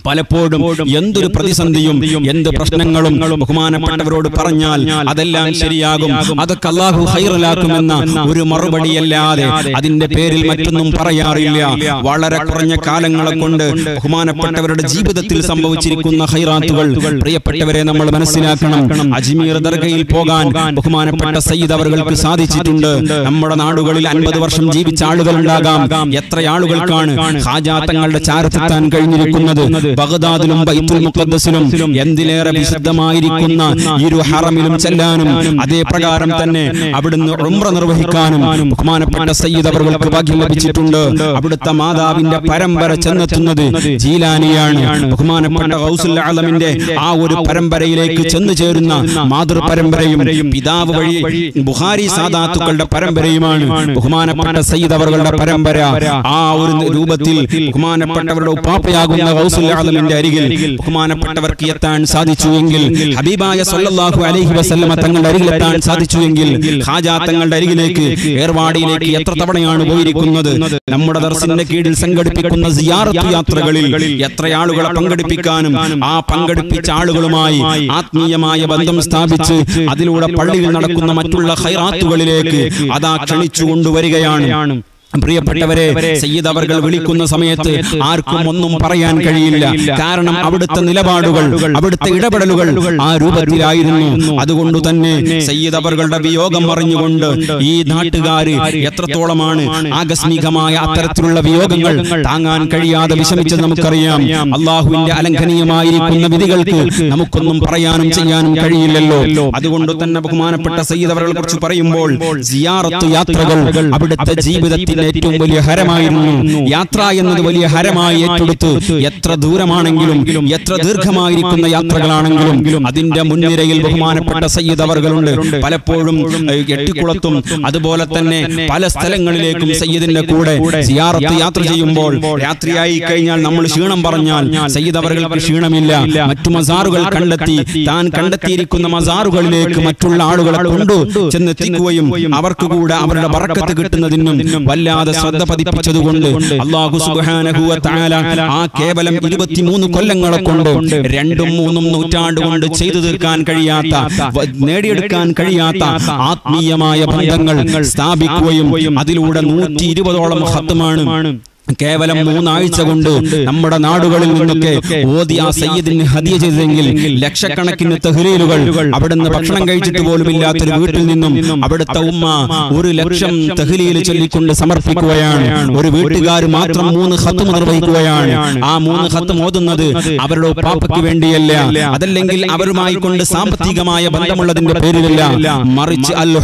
പലപ്പോഴും എന്തൊരു പ്രതിസന്ധിയും എന്ത് പ്രശ്നങ്ങളും ബഹുമാനപ്പെട്ടവരോട് പറഞ്ഞാൽ അതെല്ലാം ശരിയാകും. അതൊക്കെ അള്ളാഹു ഹൈറലാക്കുമെന്ന ഒരു മറുപടിയല്ലാതെ അതിന്റെ പേരിൽ മറ്റൊന്നും പറയാറില്ല. വളരെ കുറഞ്ഞ കാലങ്ങളെ കൊണ്ട് ബഹുമാനപ്പെട്ടവരുടെ ജീവിതത്തിൽ സംഭവിച്ചിരിക്കുന്ന ഹൈറാത്തുകൾ പ്രിയപ്പെട്ടവരെ നമ്മൾ മനസ്സിലാക്കണം. അജ്മീർ ദർഗയിൽ പോകാൻ ബഹുമാനപ്പെട്ട സയ്യിദ് അവർക്ക് സാധിച്ചിട്ടുണ്ട്. നമ്മുടെ നാടുകളിൽ അൻപത് വർഷം ജീവിച്ച ആളുകൾ ഉണ്ടാകാം എത്ര ആളുകൾക്കാണ് ഹാജാത്തങ്ങളുടെ ചാരത്തെത്താൻ കഴിഞ്ഞിരിക്കുന്നത്? ബഗ്ദാദിലും ബൈത്തുൽ മുഖദ്ദസിലും എന്തിലേറെ വിശുദ്ധമായിരിക്കുന്ന ഇരു ഹറമിലും ചെല്ലാനും അതേ പ്രകാരം തന്നെ അവിടുന്ന് ഉംറ നിർവഹിക്കാനും ബഹുമാനപ്പെട്ട സയ്യിദ് അവർക്ക് ഭാഗ്യം ലഭിച്ചിട്ടുണ്ട്. അവിടുത്തെ മാതാവിന്റെ പരമ്പര ചെന്നെത്തുന്നത് ജീലാനിയാണ്. ബഹുമാനപ്പെട്ട ആലമിന്റെ ആ ഒരു പരമ്പരയിലേക്ക് ചെന്നു ചേരുന്ന മാതൃ പരമ്പരയും പിതാവ് വഴി ബുഹാരി സാദാത്തുക്കളുടെ പരമ്പരയുമാണ്. ബഹുമാനപ്പെട്ട സയ്യിദ് അവരുടെ പരമ്പര. ആ ഒരു രൂപത്തിൽ ബഹുമാനപ്പെട്ടവരുടെ ഉപ്പാപ്പയാകുന്ന ഗൗസുൽ ആലമിന്റെ അരികിൽ ബഹുമാനപ്പെട്ടവർക്ക് എത്താൻ സാധിച്ചു എങ്കിൽ ഹബീബായ സല്ലല്ലാഹു അലൈഹി വസല്ലമ തങ്ങളുടെ അരികിൽ എത്താൻ സാധിച്ചു എങ്കിൽ ഹാജാ തങ്ങളുടെ അരികിലേക്ക് ഏർവാടിയിലേക്ക് എത്ര തവണയാണ് പോയിരിക്കുന്നത്? നമ്മുടെ ദർശന്റെ കീഴിൽ സംഘടിപ്പിക്കുന്ന സിയാറത്ത് യാത്രകളിൽ എത്ര ആളുകളെ പങ്കെടുപ്പിക്കാനും ആ പങ്കെടുപ്പിച്ച ആളുകളുമായി ആത്മീയമായ ബന്ധം സ്ഥാപിച്ച് അതിലൂടെ പള്ളിയിൽ നടക്കുന്ന മറ്റുള്ള ഹൈറാത്തുകളിലേക്ക് അതാ ക്ഷണിച്ചു കൊണ്ടുവരികയാണ് പ്രിയപ്പെട്ടവരെ സയ്യിദ് അവർകൾ വിളിക്കുന്ന സമയത്ത് ആർക്കും ഒന്നും പറയാൻ കഴിയില്ല. കാരണം അവിടുത്തെ നിലപാടുകൾ അവിടുത്തെ ഇടപെടലുകൾ ആ രൂപത്തിലായിരുന്നു. അതുകൊണ്ട് തന്നെ സയ്യിദ് അവർകളുടെ വിയോഗം അറിഞ്ഞുകൊണ്ട് ഈ നാട്ടുകാര് എത്രത്തോളമാണ് ആകസ്മികമായ അത്തരത്തിലുള്ള വിയോഗങ്ങൾ താങ്ങാൻ കഴിയാതെ വിഷമിച്ചത് നമുക്കറിയാം. അള്ളാഹുവിന്റെ അലംഘനീയമായിരിക്കുന്ന വിധികൾക്ക് നമുക്കൊന്നും പറയാനും ചെയ്യാനും കഴിയില്ലല്ലോ. അതുകൊണ്ട് തന്നെ ബഹുമാനപ്പെട്ട സയ്യിദ് അവരെ കുറിച്ച് പറയുമ്പോൾ സിയാറത്ത് യാത്രകൾ അവിടുത്തെ ജീവിതത്തിന്റെ ഏറ്റവും വലിയ ഹരമായിരുന്നു യാത്ര എന്നത് വലിയ ഹരമായി ഏറ്റെടുത്തു എത്ര ദൂരമാണെങ്കിലും എത്ര ദീർഘമായിരിക്കുന്ന യാത്രകളാണെങ്കിലും അതിന്റെ മുൻനിരയിൽ ബഹുമാനപ്പെട്ട സയ്യിദ് അവർകളുണ്ട്. പലപ്പോഴും എട്ടിക്കുളത്തും അതുപോലെ തന്നെ പല സ്ഥലങ്ങളിലേക്കും സയ്യിദിന്റെ കൂടെ സിയാറത്ത് യാത്ര ചെയ്യുമ്പോൾ രാത്രിയായി കഴിഞ്ഞാൽ നമ്മൾ ക്ഷീണം പറഞ്ഞാൽ സയ്യിദ് അവർക്ക് ക്ഷീണമില്ല. മറ്റു മസാറുകൾ കണ്ടെത്തി താൻ കണ്ടെത്തിയിരിക്കുന്ന മസാറുകളിലേക്ക് മറ്റുള്ള ആളുകളെ കൊണ്ടു ചെന്നെത്തിക്കുകയും അവർക്ക് കൂടെ അവരുടെ വറക്കത്ത് കിട്ടുന്നതിനും വല്ലാതെ ശ്രദ്ധ പതിപ്പിച്ചതുകൊണ്ട് അള്ളാഹു സുബ്ഹാനഹു വ തആല ആ കേവലം ഇരുപത്തിമൂന്ന് കൊല്ലങ്ങളെ കൊണ്ട് രണ്ടും മൂന്നും നൂറ്റാണ്ട് കൊണ്ട് ചെയ്തു തീർക്കാൻ കഴിയാത്ത നേടിയെടുക്കാൻ കഴിയാത്ത ആത്മീയമായ ബന്ധങ്ങൾ സ്ഥാപിക്കുകയും അതിലൂടെ നൂറ്റി ഇരുപതോളം ഹത്തുമാണ് കേവലം മൂന്നാഴ്ച കൊണ്ട് നമ്മുടെ നാടുകളിൽ നിന്നൊക്കെ ഓതി ആ സയ്യിദിന് ഹതിയ ചെയ്തെങ്കിൽ ലക്ഷക്കണക്കിന് തഹ്ലീലുകൾ അവിടുന്ന് ഭക്ഷണം കഴിച്ചിട്ട് പോലും ഇല്ലാത്തൊരു വീട്ടിൽ നിന്നും അവിടുത്തെ ഉമ്മ ഒരു ലക്ഷം തഹ്ലീൽ ചൊല്ലിക്കൊണ്ട് സമർപ്പിക്കുകയാണ്. ഒരു വീട്ടുകാർ മാത്രം മൂന്ന് ഹത്തും നിർവഹിക്കുകയാണ്. ആ മൂന്ന് ഹത്തും ഓതുന്നത് അവരുടെ ഉപ്പാപ്പയ്ക്ക് വേണ്ടിയല്ല. അതല്ലെങ്കിൽ അവരുമായി കൊണ്ട് സാമ്പത്തികമായ ബന്ധമുള്ളതിന്റെ പേരിലല്ല. മറിച്ച് അൽ.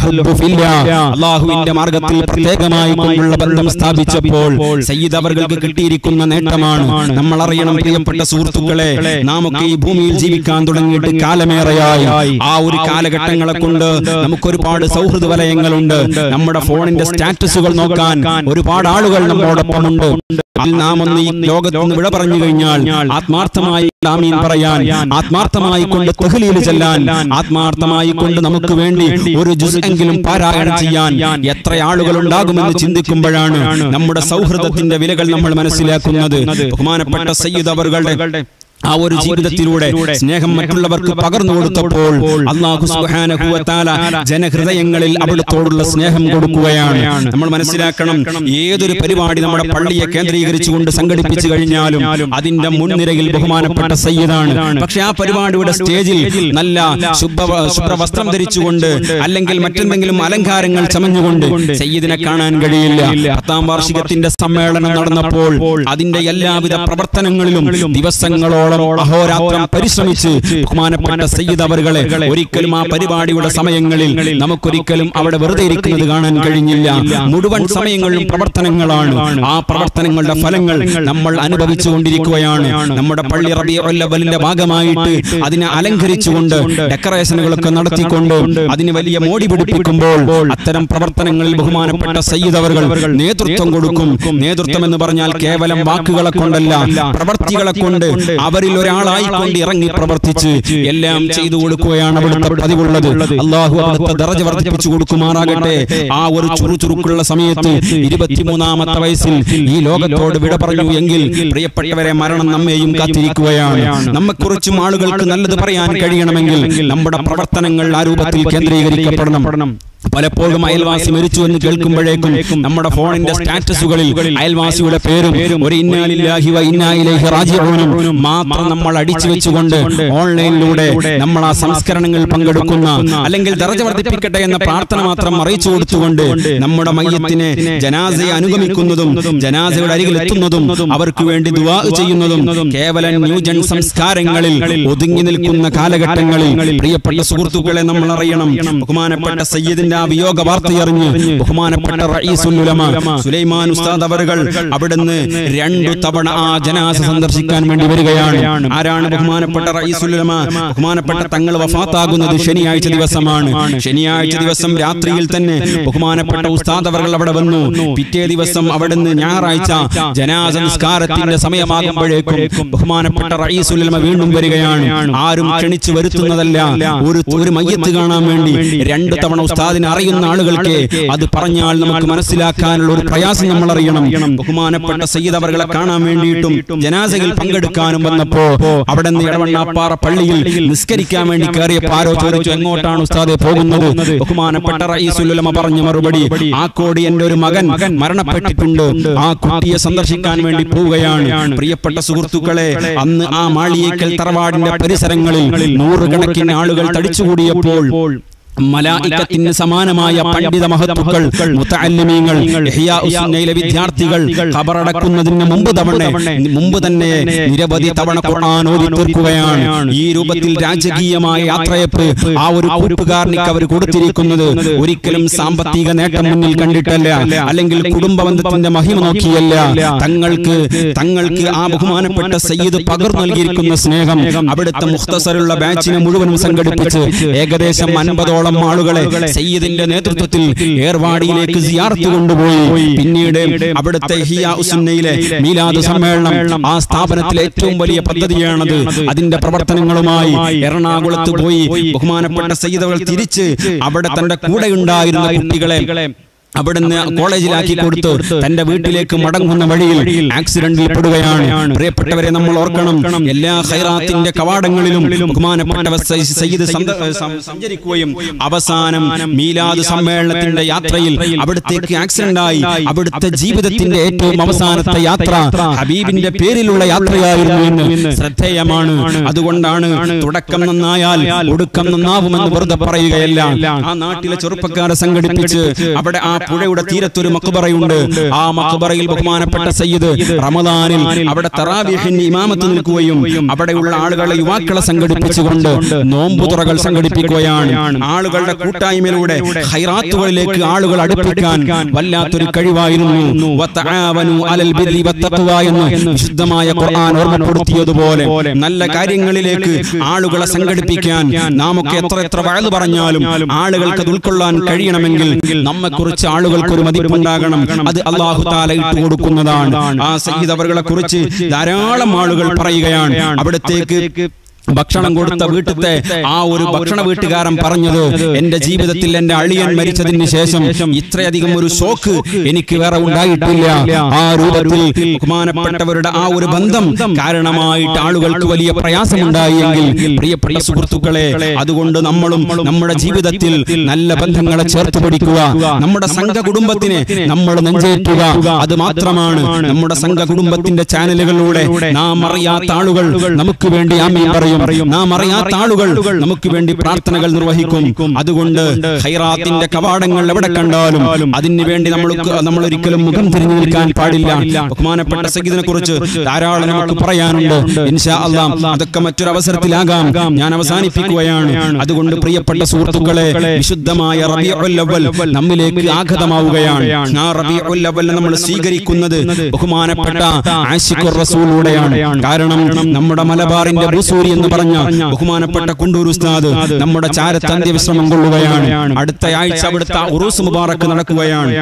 അള്ളാഹുവിന്റെ മാർഗത്തിൽ പ്രത്യേകമായി കൊണ്ടുള്ള ബന്ധം സ്ഥാപിച്ചപ്പോൾ സയ്യിദ് അവർക്ക് കിട്ടിയിരിക്കുന്ന നേട്ടമാണ്. നമ്മൾ അറിയണം പ്രിയപ്പെട്ട സുഹൃത്തുക്കളെ നാം ഒക്കെ ഈ ഭൂമിയിൽ ജീവിക്കാൻ തുടങ്ങിയിട്ട് കാലമേറെയായി. ആ ഒരു കാലഘട്ടങ്ങളെ കൊണ്ട് നമുക്ക് ഒരുപാട് സൗഹൃദ വലയങ്ങളുണ്ട്. നമ്മുടെ ഫോണിന്റെ സ്റ്റാറ്റസുകൾ നോക്കാൻ ഒരുപാട് ആളുകൾ നമ്മോടൊപ്പമുണ്ട്. നാം ഒന്ന് ഈ ലോകത്ത് നിന്ന് വിട പറഞ്ഞു കഴിഞ്ഞാൽ ആത്മാർത്ഥമായി ആമീൻ പറയാൻ ആത്മാർത്ഥമായി കൊണ്ട് തെഹ്ലീൽ ചെല്ലാൻ ആത്മാർത്ഥമായി കൊണ്ട് നമുക്ക് വേണ്ടി ഒരു ജുസ് എങ്കിലും പാരായണം ചെയ്യാൻ എത്ര ആളുകൾ ഉണ്ടാകുമെന്ന് ചിന്തിക്കുമ്പോഴാണ് നമ്മുടെ സൗഹൃദത്തിന്റെ വിലകൾ നമ്മൾ മനസ്സിലാക്കുന്നത്. ബഹുമാനപ്പെട്ട സയ്യിദ് അവറുകളുടെ ആ ഒരു ജീവിതത്തിലൂടെ സ്നേഹം മറ്റുള്ളവർക്ക് പകർന്നു കൊടുത്തപ്പോൾ അള്ളാഹു ജനഹൃദയങ്ങളിൽ അവിടുത്തോടുള്ള സ്നേഹം കൊടുക്കുകയാണ്. നമ്മൾ മനസ്സിലാക്കണം ഏതൊരു പരിപാടി നമ്മുടെ പള്ളിയെ കേന്ദ്രീകരിച്ചുകൊണ്ട് സംഘടിപ്പിച്ചു കഴിഞ്ഞാലും അതിന്റെ മുൻനിരയിൽ ബഹുമാനപ്പെട്ട സയ്യിദാണ്. പക്ഷെ ആ പരിപാടിയുടെ സ്റ്റേജിൽ നല്ല ശുഭ ശുഭ്ര വസ്ത്രം ധരിച്ചുകൊണ്ട് അല്ലെങ്കിൽ മറ്റെന്തെങ്കിലും അലങ്കാരങ്ങൾ ചമഞ്ഞുകൊണ്ട് സയ്യിദിനെ കാണാൻ കഴിയില്ല. പത്താം വാർഷികത്തിന്റെ സമ്മേളനം നടന്നപ്പോൾ അതിന്റെ എല്ലാവിധ പ്രവർത്തനങ്ങളിലും ദിവസങ്ങളോളം അഹോരാത്രം പരിശ്രമിച്ച് ബഹുമാനപ്പെട്ട സയ്യിദ് അവറുകളെ ഒരിക്കലും ആ പരിപാടിയുടെ സമയങ്ങളിൽ നമുക്കൊരിക്കലും അവിടെ വെറുതെ ഇരിക്കുന്നത് കാണാൻ കഴിഞ്ഞില്ല മുഴുവൻ സമയങ്ങളിലും പ്രവർത്തനങ്ങളാണ്. ആ പ്രവർത്തനങ്ങളുടെ ഫലങ്ങൾ നമ്മൾ അനുഭവിച്ചു കൊണ്ടിരിക്കുകയാണ് നമ്മുടെ പള്ളി റബിയുടെ ഭാഗമായിട്ട് അതിനെ അലങ്കരിച്ചുകൊണ്ട് ഡെക്കറേഷനുകളൊക്കെ നടത്തിക്കൊണ്ട് അതിന് വലിയ മോടി പിടിപ്പിക്കുമ്പോൾ അത്തരം പ്രവർത്തനങ്ങളിൽ ബഹുമാനപ്പെട്ട സയ്യിദ് അവർ നേതൃത്വം കൊടുക്കും. നേതൃത്വം എന്ന് പറഞ്ഞാൽ കേവലം വാക്കുകളെ കൊണ്ടല്ല പ്രവർത്തികളെ കൊണ്ട് അവരിൽ ഒരാളായിക്കൊണ്ട് ഇറങ്ങി പ്രവർത്തിച്ച് എല്ലാം ചെയ്തു കൊടുക്കുകയാണ് അവിടുത്തെ പതിവുള്ളത്. അള്ളാഹു അവിടുത്തെ ദറജ വർദ്ധിപ്പിച്ചു കൊടുക്കുമാറാകട്ടെ. ആ ഒരു ചുറുചുറുക്കുള്ള സമയത്ത് ഇരുപത്തിമൂന്നാമത്തെ വയസ്സിൽ ഈ ലോകത്തോട് വിട പറഞ്ഞു എങ്കിൽ പ്രിയപ്പെട്ടവരെ മരണം നമ്മെയും കാത്തിരിക്കുകയാണ്. നമ്മെക്കുറിച്ചും ആളുകൾക്ക് നല്ലത് പറയാൻ കഴിയണമെങ്കിൽ നമ്മുടെ പ്രവർത്തനങ്ങൾ ആ രൂപത്തിൽ കേന്ദ്രീകരിക്കപ്പെടണം. പലപ്പോഴും അയൽവാസി മരിച്ചു എന്ന് കേൾക്കുമ്പോഴേക്കും നമ്മുടെ ഫോണിന്റെ സ്റ്റാറ്റസുകളിൽ അയൽവാസിയുടെ പേരും ഒരു ഇന്നാലില്ലാഹി വ ഇന്നായിലേഹി റാജിഊനും മാത്രം നമ്മൾ അടിച്ചു വെച്ചുകൊണ്ട് ഓൺലൈനിലൂടെ നമ്മൾ ആ സംസ്കരണങ്ങൾ പങ്കെടുക്കുന്ന അല്ലെങ്കിൽ ദറജ വർദ്ധിപ്പിക്കട്ടെ എന്ന പ്രാർത്ഥന മാത്രം അറിയിച്ചു കൊടുത്തുകൊണ്ട് നമ്മുടെ മയ്യത്തിനെ ജനാസയെ അനുഗമിക്കുന്നതും ജനാസയുടെ അരികിൽ എത്തുന്നതും അവർക്ക് വേണ്ടി ദുവാ ചെയ്യുന്നതും കേവലം ന്യൂജൻ സംസ്കാരങ്ങളിൽ ഒതുങ്ങി നിൽക്കുന്ന കാലഘട്ടങ്ങളിൽ പ്രിയപ്പെട്ട സുഹൃത്തുക്കളെ നമ്മൾ അറിയണം. ബഹുമാനപ്പെട്ട സയ്യിദിന്റെ ആ വിയോഗ വാർത്തയറിഞ്ഞ് ബഹുമാനപ്പെട്ട സുലൈമാൻ ഉസ്താദ് അവറുകൾ അവിടുന്ന് രണ്ടു തവണ ആ ജനാസ സന്ദർശിക്കാൻ വേണ്ടി വരികയാണ്. ആരാണ്? ബഹുമാനപ്പെട്ട ബഹുമാനപ്പെട്ട തങ്ങൾ വഫാത്താകുന്നത് ശനിയാഴ്ച ദിവസമാണ്. ശനിയാഴ്ച ദിവസം രാത്രിയിൽ തന്നെ ബഹുമാനപ്പെട്ട ഉസ്താദ് അവർ അവിടെ വന്നു. പിറ്റേ ദിവസം അവിടുന്ന് ഞായറാഴ്ച ജനാസ നിസ്കാരത്തിന്റെ സമയമാകുമ്പോഴേക്കും ബഹുമാനപ്പെട്ട റഈസുൽ ഉലമ വീണ്ടും വരികയാണ്. ആരും ക്ഷണിച്ചു വരുത്തുന്നതല്ല. ഒരു ഒരു മയ്യത്ത് കാണാൻ വേണ്ടി രണ്ട് തവണ ഉസ്താദിനെ അറിയുന്ന ആളുകൾക്ക് അത് പറഞ്ഞാൽ നമുക്ക് മനസ്സിലാക്കാനുള്ള ഒരു പ്രയാസം നമ്മൾ അറിയണം ബഹുമാനപ്പെട്ട സയ്യിദ് അവർ കാണാൻ വേണ്ടിയിട്ടും ജനാസയിൽ പങ്കെടുക്കാനും വന്നപ്പോ അവിടെ നിന്ന് ഇടവണ്ണാപ്പാറ പള്ളിയിൽ നിസ്കരിക്കാൻ വേണ്ടി കയറിയപ്പോ ആരോ ചോദിച്ചു എങ്ങോട്ടാണ് ഉസ്താദെ പോകുന്നത്? ബഹുമാനപ്പെട്ട റഈസുലുലമ പറഞ്ഞ മറുപടി ആ കോടി എന്റെ ഒരു മകൻ മരണപ്പെട്ടിട്ടുണ്ട്. ആ കുട്ടിയെ സന്ദർശിക്കാൻ വേണ്ടി പോവുകയാണ്. പ്രിയപ്പെട്ട സുഹൃത്തുക്കളെ അന്ന് ആ മാളിയേക്കൽ തറവാടിന്റെ പരിസരങ്ങളിൽ നൂറുകണക്കിന് ആളുകൾ തടിച്ചുകൂടിയപ്പോൾ മലായിക്കത്തിന് സമാനമായ പണ്ഡിത മഹത്തുക്കൾ മുത്തഅല്ലിമീങ്ങൾ ഇഹ്യാ ഉസ്സുന്നയിലെ വിദ്യാർത്ഥികൾ ഖബറടക്കുന്നതിന് മുമ്പ് തവണ മുമ്പ് തന്നെ നിരവധി തവണ ഖുർആൻ ഓതി തീർക്കുകയാണ് ഈ രൂപത്തിൽ രാജകീയമായ യാത്രയപ്പ് ആ ഒരു കുറിപ്പുകാരനിക്ക് അവർ കൊടുത്തിരിക്കുന്നത് ഒരിക്കലും സാമ്പത്തിക നേട്ടം മുന്നിൽ കണ്ടിട്ടല്ല അല്ലെങ്കിൽ കുടുംബ ബന്ധത്തിന്റെ മഹിമ നോക്കിയല്ല തങ്ങൾക്ക് തങ്ങൾക്ക് ആ ബഹുമാനപ്പെട്ട സയ്യിദ് പകർന്നു നൽകിയിരിക്കുന്ന സ്നേഹം അവിടുത്തെ മുഖ്തസറുള്ള ബാച്ചിനെ മുഴുവനും സംഘടിപ്പിച്ച് ഏകദേശം അൻപതോളം ആളുകളെ സയ്യിദിന്റെ നേതൃത്വത്തിൽ ഏർവാടിയിലേക്ക് സിയാർത്ത് കൊണ്ടുപോയി. പിന്നീട് അവിടുത്തെ ഹിയ ഉസുന്നയിലെ മീലാദ് സമ്മേളനം ആ സ്ഥാപനത്തിലെ ഏറ്റവും വലിയ പദ്ധതിയാണത്. അതിന്റെ പ്രവർത്തനങ്ങളുമായി എറണാകുളത്ത് പോയി ബഹുമാനപ്പെട്ട സയ്യിദുകൾ തിരിച്ച് അവിടെ തന്റെ കൂടെ ഉണ്ടായിരുന്ന കുട്ടികളെ അവിടുന്ന് കോളേജിലാക്കി കൊടുത്ത് തന്റെ വീട്ടിലേക്ക് മടങ്ങുന്ന വഴിയിൽ ആക്സിഡന്റിൽ പെടുകയാണ്. പ്രിയപ്പെട്ടവരെ നമ്മൾ ഓർക്കണം. എല്ലാ ഹൈറാത്തിന്റെ കവാടങ്ങളിലും ബഹുമാനപ്പെട്ടവ സയ്യിദ് സഞ്ചരിക്കുകയും അവസാനം മീലാദ് സമ്മേളനത്തിന്റെ യാത്രയിൽ അവിടത്തേക്ക് ആക്സിഡന്റ് ആയി. അവിടുത്തെ ജീവിതത്തിന്റെ ഏറ്റവും അവസാനത്തെ യാത്ര ഹബീബിന്റെ പേരിലുള്ള യാത്രയായിരുന്നു എന്ന് ശ്രദ്ധേയമാണ്. അതുകൊണ്ടാണ് തുടക്കം നന്നായാൽ ഒടുക്കം നന്നാവുമെന്ന് വെറുതെ പറയുകയല്ല. ആ നാട്ടിലെ ചെറുപ്പക്കാരെ സംഘടിപ്പിച്ച് അവിടെ ആ പുഴയുടെ തീരത്തൊരു മക്ബറയുണ്ട്. ആ മക്ബറയിൽ ബഹുമാനപ്പെട്ട സയ്യിദ് റമദാനിൽ അവിടെ തറാവീഹിന് ഇമാമത്ത് നിൽക്കുകയും അവിടെയുള്ള ആളുകളെ യുവാക്കളെ സംഘടിപ്പിച്ചുകൊണ്ട് നോമ്പു തുറകൾ സംഘടിപ്പിക്കുകയാണ്. ആളുകളുടെ കൂട്ടായ്മയിലൂടെ ഹൈറാത്തുകളിലേക്ക് ആളുകൾ അടുപ്പിക്കാൻ വല്ലാത്തൊരു കഴിവായിരുന്നു. എന്ന് വിശുദ്ധമായ ഖുർആൻ ഓർമ്മപ്പെടുത്തിയതുപോലെ നല്ല കാര്യങ്ങളിലേക്ക് ആളുകളെ സംഘടിപ്പിക്കാൻ നാമൊക്കെ എത്ര എത്ര വഴത് പറഞ്ഞാലും ആളുകൾക്ക് അത് ഉൾക്കൊള്ളാൻ കഴിയണമെങ്കിൽ നമ്മെക്കുറിച്ച് ആളുകൾക്ക് ഒരു മതിപ്പുണ്ടാകണം. അത് അള്ളാഹു താല ഇട്ട് കൊടുക്കുന്നതാണ് ആ സയ്യിദ് അവരുടെ കുറിച്ച് ധാരാളം ആളുകൾ പറയുകയാണ്. അവിടത്തേക്ക് ഭക്ഷണം കൊടുത്ത വീട്ടിലത്തെ ആ ഒരു ഭക്ഷണ വീട്ടുകാരൻ പറഞ്ഞത് എന്റെ ജീവിതത്തിൽ എന്റെ അളിയൻ മരിച്ചതിന് ശേഷം ഇത്രയധികം ഒരു ഷോക്ക് എനിക്ക് വേറെ ഉണ്ടായിട്ടില്ല. ആ രൂപത്തിൽ ബഹുമാനപ്പെട്ടവരുടെ ആ ഒരു ബന്ധം കാരണമായിട്ട് ആളുകൾക്ക് വലിയ പ്രയാസമുണ്ടായി എങ്കിൽ പ്രിയപ്പെട്ട സുഹൃത്തുക്കളെ അതുകൊണ്ട് നമ്മളും നമ്മുടെ ജീവിതത്തിൽ നല്ല ബന്ധങ്ങളെ ചേർത്ത് പിടിക്കുക. നമ്മുടെ സംഘ കുടുംബത്തിനെ നമ്മൾ നെഞ്ചേറ്റുക അത് മാത്രമാണ് നമ്മുടെ സംഘ കുടുംബത്തിന്റെ ചാനലുകളിലൂടെ നാം അറിയാത്ത ആളുകൾ നമുക്ക് വേണ്ടി ആമീൻ പറയും നാം അറിയാത്ത ആളുകൾ നമുക്ക് വേണ്ടി പ്രാർത്ഥനകൾ നിർവഹിക്കും. അതുകൊണ്ട് ഹൈറാത്തിന്റെ കവാടങ്ങൾ എവിടെ കണ്ടാലും അതിന് വേണ്ടി നമ്മൾ നമ്മൾ ഒരിക്കലും മുഖം തിരിഞ്ഞു നിൽക്കാൻ പാടില്ല. ബഹുമാനപ്പെട്ട സഗീദിനെ കുറിച്ച് ധാരാളം നമുക്ക് പറയാനുണ്ട്. ഇൻഷാ അള്ളാം അതൊക്കെ മറ്റൊരു അവസരത്തിലാകാം. ഞാൻ അവസാനിപ്പിക്കുകയാണ്. അതുകൊണ്ട് പ്രിയപ്പെട്ട സുഹൃത്തുക്കളെ വിശുദ്ധമായ റബീഉൽ അവ്വൽ നമ്മിലേക്ക് ആഗതമാവുകയാണ്. ആ റബീഉൽ അവ്വൽ നമ്മൾ സ്വീകരിക്കുന്നത് ബഹുമാനപ്പെട്ട ആശിഖുർ റസൂലൂടെയാണ് കാരണം നമ്മുടെ മലബാറിന്റെ ബുസൂരി എന്ന് പറഞ്ഞ ബഹുമാനപ്പെട്ട കുണ്ടൂർ ഉസ്താദ് നമ്മുടെ ചാരത്തന്ത്യ അന്ത്യവിശ്രമം കൊള്ളുകയാണ്. അടുത്ത ആഴ്ച അവിടുത്തെ ഉറൂസ് മുബാറക്ക് നടക്കുകയാണ്.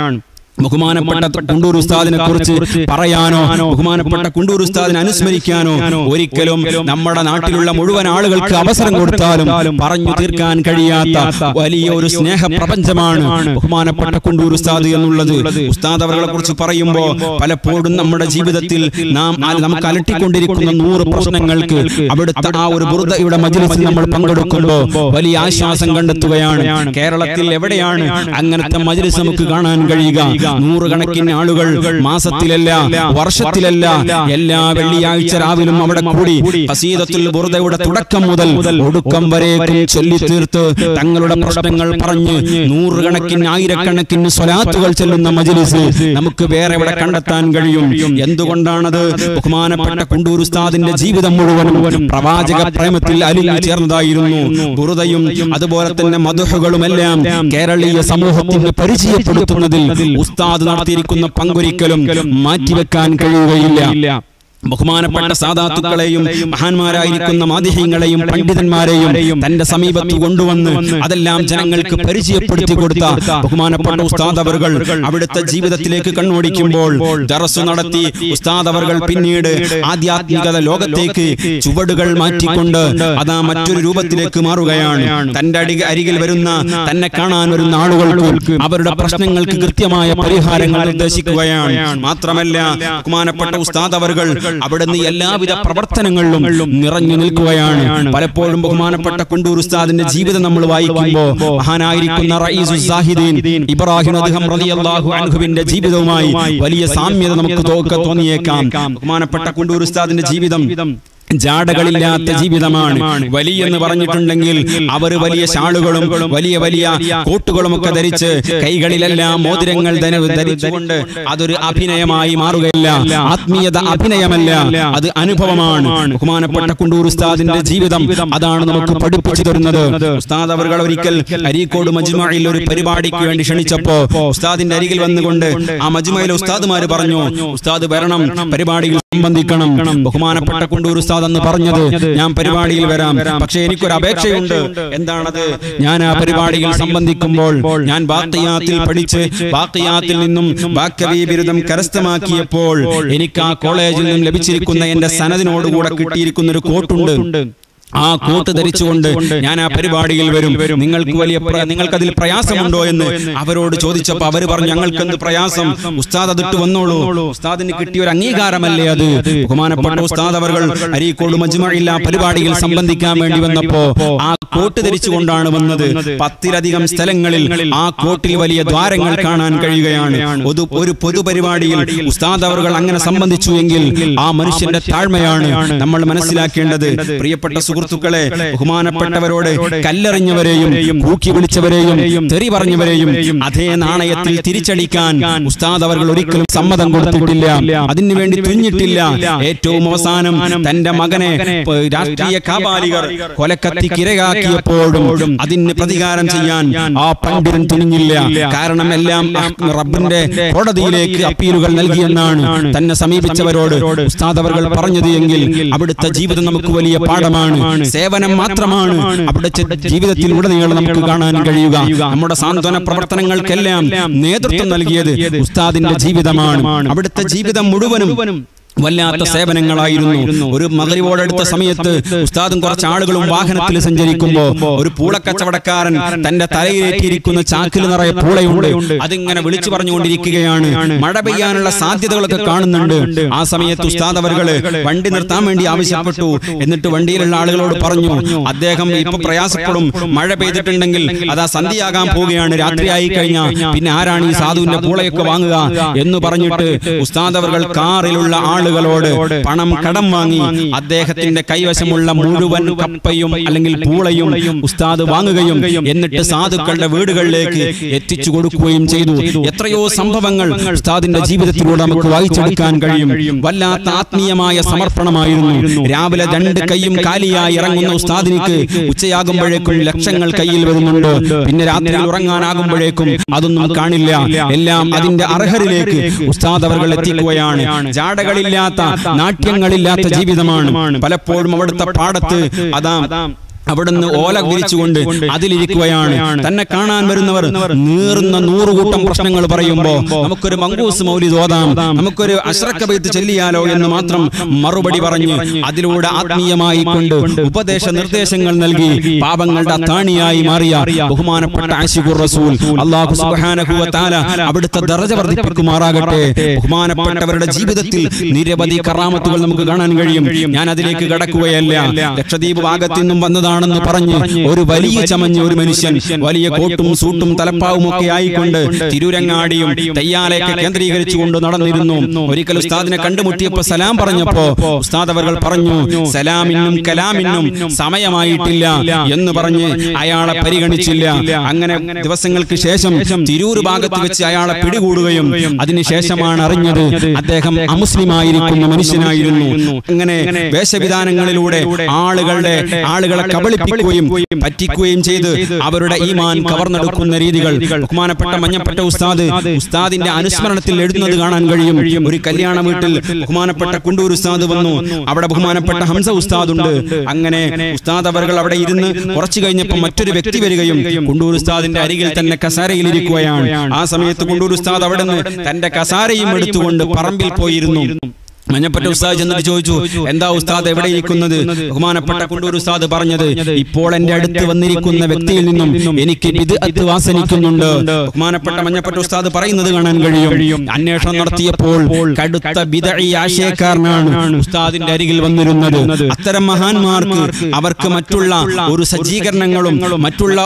ബഹുമാനപ്പെട്ട കുണ്ടൂർ ഉസ്താദിനെ കുറിച്ച് പറയാനോ? ബഹുമാനപ്പെട്ട കുണ്ടൂർ ഉസ്താദിനെ അനുസ്മരിക്കാനോ? ഒരിക്കലും നമ്മുടെ നാട്ടിലുള്ള മുഴുവൻ ആളുകൾക്ക് അവസരം കൊടുത്താലും പറഞ്ഞു തീർക്കാൻ കഴിയാത്ത വലിയ ഒരു സ്നേഹ പ്രപഞ്ചമാണ് ബഹുമാനപ്പെട്ട കുണ്ടൂർ ഉസ്താദ് എന്നുള്ളത്. ഉസ്താദ് അവരെ കുറിച്ച് പറയുമ്പോൾ പലപ്പോഴും നമ്മുടെ ജീവിതത്തിൽ നാം നമുക്ക് അലട്ടിക്കൊണ്ടിരിക്കുന്ന നൂറ് പ്രശ്നങ്ങൾക്ക് അവിടുത്തെ ആ ഒരു ബുറുദയുടെ മജ്ലിസിൽ നമ്മൾ പങ്കെടുക്കുമ്പോൾ വലിയ ആശ്വാസം കണ്ടെത്തുകയാണ്. കേരളത്തിൽ എവിടെയാണ് അങ്ങനത്തെ മജ്ലിസ് നമുക്ക് കാണാൻ കഴിയുക? നൂറുകണക്കിന് ആളുകൾ മാസത്തിലല്ല വർഷത്തിലല്ല എല്ലാ വെള്ളിയാഴ്ച രാവിലും അവിടെ കൂടി ഹസീദത്തുൽ ബുർദയുടെ തുടക്കം മുതൽ ഒടുക്കം വരേക്കും ചൊല്ലി തീർത്ത് തങ്ങളുടെ പ്രശ്നങ്ങൾ പറഞ്ഞ് നൂറുകണക്കിന് ആയിരക്കണക്കിന് സ്വലാത്തുകൾ ചെല്ലുന്ന മജ്ലിസ് നമുക്ക് വേറെ എവിടെ കണ്ടെത്താൻ കഴിയും? എന്തുകൊണ്ടാണത്? ബഹുമാനപ്പെട്ട കുണ്ടൂർ ഉസ്താദിന്റെ ജീവിതം മുഴുവനും പ്രവാചക പ്രേമത്തിൽ അലിഞ്ഞു ചേർന്നതായിരുന്നു ബുറുദയും അതുപോലെ തന്നെ മധുഹകളും എല്ലാം കേരളീയ സമൂഹത്തിന് പരിചയപ്പെടുത്തുന്നതിൽ ഉസ്താദ് നടത്തിയിരിക്കുന്ന പങ്കൊരിക്കലും മാറ്റിവെക്കാൻ കഴിയുകയില്ല. ബഹുമാനപ്പെട്ട സാധാത്തുക്കളെയും മഹാന്മാരായിരിക്കുന്ന മാതിഹ്യങ്ങളെയും പണ്ഡിതന്മാരെയും തന്റെ സമീപത്ത് കൊണ്ടുവന്ന് അതെല്ലാം ജനങ്ങൾക്ക് പരിചയപ്പെടുത്തി കൊടുത്ത ബഹുമാനപ്പെട്ട ഉസ്താദ് അവർകൾ അവിടുത്തെ ജീവിതത്തിലേക്ക് കണ്ണോടിക്കുമ്പോൾ ദറസ് നടത്തി ഉസ്താദ് അവർകൾ പിന്നീട് ആധ്യാത്മികത ലോകത്തേക്ക് ചുവടുകൾ മാറ്റിക്കൊണ്ട് അതാ മറ്റൊരു രൂപത്തിലേക്ക് മാറുകയാണ്. തന്റെ അടി അരികിൽ വരുന്ന തന്നെ കാണാൻ വരുന്ന ആളുകൾക്ക് അവരുടെ പ്രശ്നങ്ങൾക്ക് കൃത്യമായ പരിഹാരങ്ങൾ നിർദ്ദേശിക്കുകയാണ്. മാത്രമല്ല ബഹുമാനപ്പെട്ട ഉസ്താദ് അവർകൾ അവിടുന്ന് എല്ലാവിധ പ്രവർത്തനങ്ങളിലും നിറഞ്ഞു നിൽക്കുകയാണ്. പലപ്പോഴും ബഹുമാനപ്പെട്ട കൊണ്ടൂർ ഉസ്താദിന്റെ ജീവിതം നമ്മൾ വായിക്കുമ്പോൾ മഹാനായിരിക്കുന്ന ഇബ്രാഹിം അദ്ദേഹം റളിയല്ലാഹു അൻഹുവിന്റെ ജീവിതവുമായി വലിയ സാമ്യത നമുക്ക് തോക്ക തോന്നിയേക്കാം. ബഹുമാനപ്പെട്ട കൊണ്ടൂർ ഉസ്താദിന്റെ ജീവിതം ജാടകളില്ലാത്ത ജീവിതമാണ്. വലിയ എന്ന് പറഞ്ഞിട്ടുണ്ടെങ്കിൽ അവർ വലിയ ഷാളുകളും വലിയ വലിയ കോട്ടുകളും ഒക്കെ ധരിച്ച് കൈകളിലെല്ലാം മോതിരങ്ങൾ ധരിച്ചുകൊണ്ട് അതൊരു അഭിനയമായി മാറുകയല്ല. ആത്മീയത അഭിനയമല്ല. അത് അനുഭവമാണ്. ബഹുമാനപ്പെട്ട കുണ്ടൂർ ഉസ്താദിന്റെ ജീവിതം അതാണ് നമുക്ക് പഠിപ്പിച്ചു തരുന്നത്. ഉസ്താദ് അവർ ഒരിക്കൽ അരീക്കോട് മജ്മയിൽ ഒരു പരിപാടിക്ക് വേണ്ടി ക്ഷണിച്ചപ്പോ ഉസ്താദിന്റെ അരികിൽ വന്നുകൊണ്ട് ആ മജ്മയിലെ ഉസ്താദുമാര് പറഞ്ഞു ഉസ്താദ് വരണം പരിപാടിയിൽ സംബന്ധിക്കണം. ബഹുമാനപ്പെട്ട കുണ്ടൂർ ഉസ്താദ് എന്ന് പറഞ്ഞത് ഞാൻ പരിപാടിയിൽ വരാം. പക്ഷേ എനിക്കൊരു അപേക്ഷയുണ്ട്. എന്താണത്? ഞാൻ ആ പരിപാടിയിൽ സംബന്ധിക്കുമ്പോൾ ഞാൻ ബാക്കിയാത്തിൽ പഠിച്ച് ബാക്കിയാത്തിൽ നിന്നും ബാക്കവി ബിരുദം കരസ്ഥമാക്കിയപ്പോൾ എനിക്ക് ആ കോളേജിൽ നിന്നും ലഭിച്ചിരിക്കുന്ന എന്റെ സനദിനോടുകൂടെ കിട്ടിയിരിക്കുന്ന ഒരു കോട്ടുണ്ട്. ആ കോട്ട് ധരിച്ചുകൊണ്ട് ഞാൻ ആ പരിപാടിയിൽ വരും. നിങ്ങൾക്ക് വലിയ നിങ്ങൾക്ക് അതിൽ പ്രയാസമുണ്ടോ എന്ന് അവരോട് ചോദിച്ചപ്പോൾ അവർ പറഞ്ഞു ഞങ്ങൾക്ക് എന്ത് പ്രയാസം? ഉസ്താദ് അതിട്ട് വന്നോളൂ. ഉസ്താദിന് കിട്ടിയ ഒരു അംഗീകാരമല്ലേ അത്? ബഹുമാനപ്പെട്ട ഉസ്താദ് അവർ അരീക്കോട് മജ്മയില്ല പരിപാടിയിൽ സംബന്ധിക്കാൻ വേണ്ടി വന്നപ്പോ ആ കോട്ട് ധരിച്ചുകൊണ്ടാണ് വന്നത്. പത്തിലധികം സ്ഥലങ്ങളിൽ ആ കോട്ടിൽ വലിയ ദ്വാരങ്ങൾ കാണാൻ കഴിയുകയാണ്. ഒരു പൊതുപരിപാടിയിൽ ഉസ്താദ് അവർ അങ്ങനെ സംബന്ധിച്ചു എങ്കിൽ ആ മനുഷ്യന്റെ താഴ്മയാണ് നമ്മൾ മനസ്സിലാക്കേണ്ടത് പ്രിയപ്പെട്ട സുഹൃത്തുക്കളെ ബഹുമാനപ്പെട്ടവരോട് കല്ലെറിഞ്ഞവരെയും കൂക്കി വിളിച്ചവരെയും തെറി പറഞ്ഞവരെയും അതേ നാണയത്തിൽ തിരിച്ചടിക്കാൻ ഉസ്താദ് അവർ ഒരിക്കലും സമ്മതം കൊടുത്തിട്ടില്ല. അതിനുവേണ്ടി തുഞ്ഞിട്ടില്ല ഏറ്റവും അവസാനം തന്റെ മകനെ രാഷ്ട്രീയ കാപാലികർ കൊലക്കത്തിക്ക് ഇരയാക്കിയപ്പോഴും അതിന് പ്രതികാരം ചെയ്യാൻ ആ പണ്ഡിതൻ തുനിഞ്ഞില്ല. കാരണം എല്ലാം റബ്ബിന്റെ കോടതിയിലേക്ക് അപ്പീലുകൾ നൽകിയെന്നാണ് തന്നെ സമീപിച്ചവരോട് ഉസ്താദ് അവർ പറഞ്ഞത് എങ്കിൽ അവിടുത്തെ ജീവിതം നമുക്ക് വലിയ പാഠമാണ്. സേവനം മാത്രമാണ്. അവിടെ ജീവിതത്തിൽ ഉടനീളം നമുക്ക് കാണാൻ കഴിയുക. നമ്മുടെ സാന്ത്വന പ്രവർത്തനങ്ങൾക്കെല്ലാം നേതൃത്വം നൽകിയത് ഉസ്താദിന്റെ ജീവിതമാണ്. അവിടുത്തെ ജീവിതം മുഴുവനും വല്ലാത്ത സേവനങ്ങളായിരുന്നു. ഒരു മകരിവോടടുത്ത സമയത്ത് ഉസ്താദും കുറച്ച് ആളുകളും വാഹനത്തിൽ സഞ്ചരിക്കുമ്പോൾ ഒരു പൂളക്കച്ചവടക്കാരൻ തന്റെ തലയിലേറ്റിയിരിക്കുന്ന ചാക്കിൽ നിറയെ പൂളയുണ്ട്. അതിങ്ങനെ വിളിച്ചു പറഞ്ഞുകൊണ്ടിരിക്കുകയാണ്. മഴ പെയ്യാനുള്ള സാധ്യതകളൊക്കെ കാണുന്നുണ്ട്. ആ സമയത്ത് ഉസ്താദ് അവർകൾ വണ്ടി നിർത്താൻ വേണ്ടി ആവശ്യപ്പെട്ടു. എന്നിട്ട് വണ്ടിയിലുള്ള ആളുകളോട് പറഞ്ഞു അദ്ദേഹം ഇപ്പൊ പ്രയാസപ്പെടും. മഴ പെയ്തിട്ടുണ്ടെങ്കിൽ അത് ആ സന്ധ്യയാകാൻ പോവുകയാണ്. രാത്രിയായി കഴിഞ്ഞാൽ പിന്നെ ആരാണ് ഈ സാധുവിന്റെ പൂളയൊക്കെ വാങ്ങുക? എന്ന് പറഞ്ഞിട്ട് ഉസ്താദ് അവർ കാറിലുള്ള ആളുകളോട് പണം കടം വാങ്ങി അദ്ദേഹത്തിന്റെ കൈവശമുള്ള മുഴുവൻ കപ്പയും അല്ലെങ്കിൽ പൂളയും ഉസ്താദ് വാങ്ങുകയും എന്നിട്ട് സാധുക്കളുടെ വീടുകളിലേക്ക് എത്തിച്ചു കൊടുക്കുകയും ചെയ്തു. എത്രയോ സംഭവങ്ങൾ ഉസ്താദിന്റെ ജീവിതത്തിലൂടെ നമുക്ക് വായിച്ചെടുക്കാൻ കഴിയും. വല്ലാത്ത ആത്മീയമായ സമർപ്പണമായിരുന്നു. രാവിലെ രണ്ട് കൈയും കാലിയായി ഇറങ്ങുന്ന ഉസ്താദിനിക്ക് ഉച്ചയാകുമ്പോഴേക്കും ലക്ഷങ്ങൾ കയ്യിൽ വരുന്നുണ്ട്. പിന്നെ രാത്രി ഉറങ്ങാനാകുമ്പോഴേക്കും അതൊന്നും കാണില്ല. എല്ലാം അതിന്റെ അർഹരിലേക്ക് ഉസ്താദ് അവർ എത്തിക്കുകയാണ്. ജാടകളില്ലാത്ത നാട്യങ്ങളില്ലാത്ത ജീവിതമാണ്. പലപ്പോഴും അവിടുത്തെ പാടത്ത് അതാ അവിടുന്ന് ഓല വിരിച്ചുകൊണ്ട് അതിലിരിക്കുകയാണ്. തന്നെ കാണാൻ വരുന്നവർ നീറുന്ന നൂറുകൂട്ടം പ്രശ്നങ്ങൾ പറയുമ്പോ നമുക്കൊരു മങ്കൂസ് മൗലി തോതാം നമുക്കൊരു അശ്രക്കബൈത്ത് ചെല്ലിയാലോ എന്ന് മാത്രം മറുപടി പറഞ്ഞ് അതിലൂടെ ആത്മീയമായി കൊണ്ട് ഉപദേശ നിർദ്ദേശങ്ങൾ നൽകി പാപങ്ങളുടെ താണിയായി മാറിയ ബഹുമാനപ്പെട്ട ആശിഖുർ റസൂൽ. അള്ളാഹു തആല അവിടുത്തെ ദർജ വർദ്ധിപ്പിക്കുമാറാകട്ടെ. ബഹുമാനപ്പെട്ടവരുടെ ജീവിതത്തിൽ നിരവധി കറാമത്തുകൾ നമുക്ക് കാണാൻ കഴിയും. ഞാൻ അതിലേക്ക് കടക്കുകയല്ല. ലക്ഷദ്വീപ് ഭാഗത്തു നിന്നും വന്നതാണെന്ന് പറഞ്ഞ് ഒരു വലിയ ചമഞ്ഞ ഒരു മനുഷ്യൻ വലിയ കോട്ടും സൂട്ടും തലപ്പാവും ഒക്കെ ആയിക്കൊണ്ട് തിരുരങ്ങാടിയും തയ്യാലയൊക്കെ കേന്ദ്രീകരിച്ചുകൊണ്ട് നടന്നിരുന്നു. ഒരിക്കൽ ഉസ്താദിനെ കണ്ടുമുട്ടിയപ്പോ സലാം പറഞ്ഞപ്പോ ഉസ്താദ് അവർ പറഞ്ഞു സലാമിനും കലാമിനും സമയമായിട്ടില്ല എന്ന് പറഞ്ഞ് അയാളെ പരിഗണിച്ചില്ല. അങ്ങനെ ദിവസങ്ങൾക്ക് ശേഷം തിരൂർ ഭാഗത്ത് വെച്ച് അയാളെ പിടികൂടുകയും അതിനുശേഷമാണ് അറിഞ്ഞത് അദ്ദേഹം അമുസ്ലിമായിരിക്കുന്ന മനുഷ്യനായിരുന്നു. അങ്ങനെ വേഷവിധാനങ്ങളിലൂടെ ആളുകളുടെ ആളുകളെ കബളിപ്പിക്കുകയും പറ്റിക്കുകയും ചെയ്ത് അവരുടെ ഈമാൻ കവർന്നെടുക്കുന്ന രീതികൾ. ബഹുമാനപ്പെട്ട മഞ്ഞപ്പെട്ട ഉസ്താദ് ഉസ്താദിന്റെ അനുസ്മരണത്തിൽ എഴുതുന്നത് കാണാൻ കഴിയും. ഒരു കല്യാണ വീട്ടിൽ ബഹുമാനപ്പെട്ട കുണ്ടൂർ ഉസ്താദ് വന്നു. അവിടെ ബഹുമാനപ്പെട്ട ഹംസ ഉസ്താദ് ഉണ്ട്. അങ്ങനെ ഉസ്താദ് അവർ അവിടെ ഇരുന്ന് കുറച്ചു കഴിഞ്ഞപ്പോൾ മറ്റൊരു വ്യക്തി വരികയും കുണ്ടൂർ ഉസ്താദിന്റെ അരികിൽ തന്നെ കസാരയിൽ ഇരിക്കുകയാണ് ആ സമയത്ത് കുണ്ടൂർ ഉസ്താദ് അവിടെ നിന്ന് തന്റെ കസാരയും എടുത്തുകൊണ്ട് പറമ്പിൽ പോയിരുന്നു. മഞ്ഞപ്പെട്ട ഉസ്താദ് ചെന്നിട്ട് ചോദിച്ചു എന്താ ഉസ്താദ് എവിടെ ഇരിക്കുന്നത്? ബഹുമാനപ്പെട്ട കുണ്ടൂർ ഉസ്താദ് പറഞ്ഞത് ഇപ്പോൾ എന്റെ അടുത്ത് വന്നിരിക്കുന്ന വ്യക്തിയിൽ നിന്നും എനിക്ക് ബിദ്അത്ത് വാസനിക്കുന്നുണ്ട്. ബഹുമാനപ്പെട്ട മഞ്ഞപ്പെട്ട ഉസ്താദ് പറയുന്നത് കാണാൻ കഴിയും. അന്വേഷണം നടത്തിയപ്പോൾ കടുത്ത ബിദഈ ആശയക്കാരനാണ് ഉസ്താദിന്റെ അരികിൽ വന്നിരുന്നത്. അത്തരം മഹാന്മാർക്ക് അവർക്ക് മറ്റുള്ള ഒരു സജ്ജീകരണങ്ങളും മറ്റുള്ള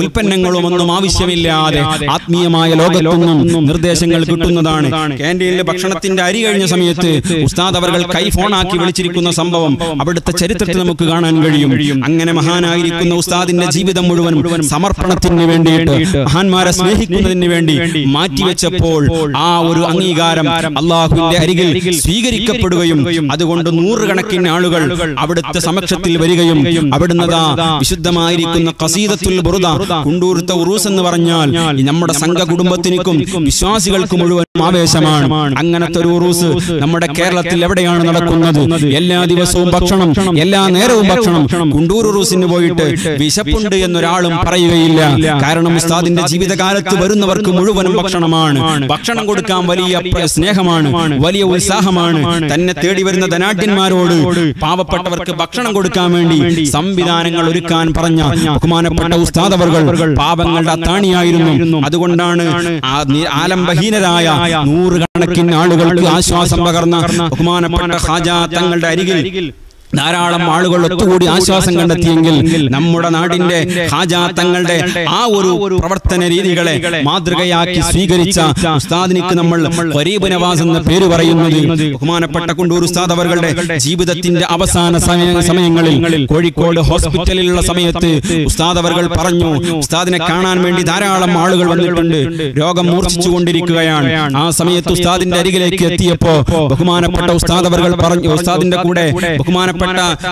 ഉൽപ്പന്നങ്ങളും ഒന്നും ആവശ്യമില്ലാതെ ആത്മീയമായ ലോകത്തൊന്നും നിർദ്ദേശങ്ങൾ കിട്ടുന്നതാണ്. ക്യാന്റീനിൽ ഭക്ഷണത്തിന്റെ അരി കഴിഞ്ഞ സമയത്ത് ഉസ്താദ് അവർ കൈ ഫോൺ ആക്കി വിളിച്ചിരിക്കുന്ന സംഭവം. അവിടുത്തെ ചരിത്രത്തിൽ നമുക്ക് കാണാൻ കഴിയും. അങ്ങനെ മഹാനായിരിക്കുന്ന ഉസ്താദിന്റെ ജീവിതം മുഴുവൻ സമർപ്പണത്തിന് വേണ്ടിയിട്ട് മഹാന്മാരെ സ്നേഹിക്കുന്നതിന് വേണ്ടി മാറ്റിവെച്ചപ്പോൾ ആ ഒരു അംഗീകാരം അള്ളാഹുവിന്റെ അരികിൽ സ്വീകരിക്കപ്പെടുകയും അതുകൊണ്ട് നൂറുകണക്കിന് ആളുകൾ അവിടുത്തെ സമക്ഷത്തിൽ വരികയും അവിടുന്നതാ വിശുദ്ധമായിരിക്കുന്ന കസീദത്തുൽ ബുറുദ കുണ്ടൂർത്ത ഉറൂസ് എന്ന് പറഞ്ഞാൽ നമ്മുടെ സംഘ കുടുംബത്തിനും വിശ്വാസികൾക്കും മുഴുവൻ ആവേശമാണ്. അങ്ങനത്തെ ഒരു ഉറൂസ് നമ്മുടെ കേരളത്തിൽ എവിടെയാണ് നടക്കുന്നത്? എല്ലാ ദിവസവും ഭക്ഷണം എല്ലാ നേരവും ഭക്ഷണം. കുണ്ടൂർ ഉറൂസിന് പോയിട്ട് വിശപ്പുണ്ട് എന്നൊരാളും പറയുകയില്ല. കാരണം ഉസ്താദിന്റെ ജീവിതകാലത്ത് വരുന്നവർക്ക് മുഴുവനും ഭക്ഷണമാണ്. ഭക്ഷണം കൊടുക്കാൻ വലിയ സ്നേഹമാണ് വലിയ ഉത്സാഹമാണ്. തന്നെ തേടി വരുന്ന ധനാഢ്യന്മാരോട് പാവപ്പെട്ടവർക്ക് ഭക്ഷണം കൊടുക്കാൻ വേണ്ടി സംവിധാനങ്ങൾ ഒരുക്കാൻ പറഞ്ഞ ബഹുമാനപ്പെട്ട ഉസ്താദ് അവർകൾ പാവങ്ങളുടെ അത്താണിയായിരുന്നു. അതുകൊണ്ടാണ് ആലംബഹീനരായ നൂറുകണക്കിന് ആളുകൾക്ക് ആശ്വാസം പകർന്ന ബഹുമാനപ്പെട്ട ഹാജ തങ്ങളുടെ അരികിൽ ധാരാളം ആളുകൾ ഒത്തുകൂടി ആശ്വാസം കണ്ടെത്തിയെങ്കിൽ നമ്മുടെ നാടിന്റെ ഹാജാ തങ്ങളുടെ ആ ഒരു പ്രവർത്തന രീതികളെ മാതൃകയാക്കി സ്വീകരിച്ച ഉസ്താദിനിക്ക് നമ്മൾ ഫരീബ് നവാസ് എന്ന പേര് പറയുന്നത് ബഹുമാനപ്പെട്ട കുണ്ടൂർ ഉസ്താദ് അവരുടെ ജീവിതത്തിന്റെ അവസാന സമയ സമയങ്ങളിൽ കോഴിക്കോട് ഹോസ്പിറ്റലിലുള്ള സമയത്ത് ഉസ്താദ് അവർ പറഞ്ഞു ഉസ്താദിനെ കാണാൻ വേണ്ടി ധാരാളം ആളുകൾ വന്നിട്ടുണ്ട് രോഗം മൂർച്ഛിച്ചു കൊണ്ടിരിക്കുകയാണ്. ആ സമയത്ത് ഉസ്താദിന്റെ അരികിലേക്ക് എത്തിയപ്പോ ബഹുമാനപ്പെട്ട ഉസ്താദ് അവർ പറഞ്ഞു ഉസ്താദിന്റെ കൂടെ ബഹുമാനപ്പെട്ട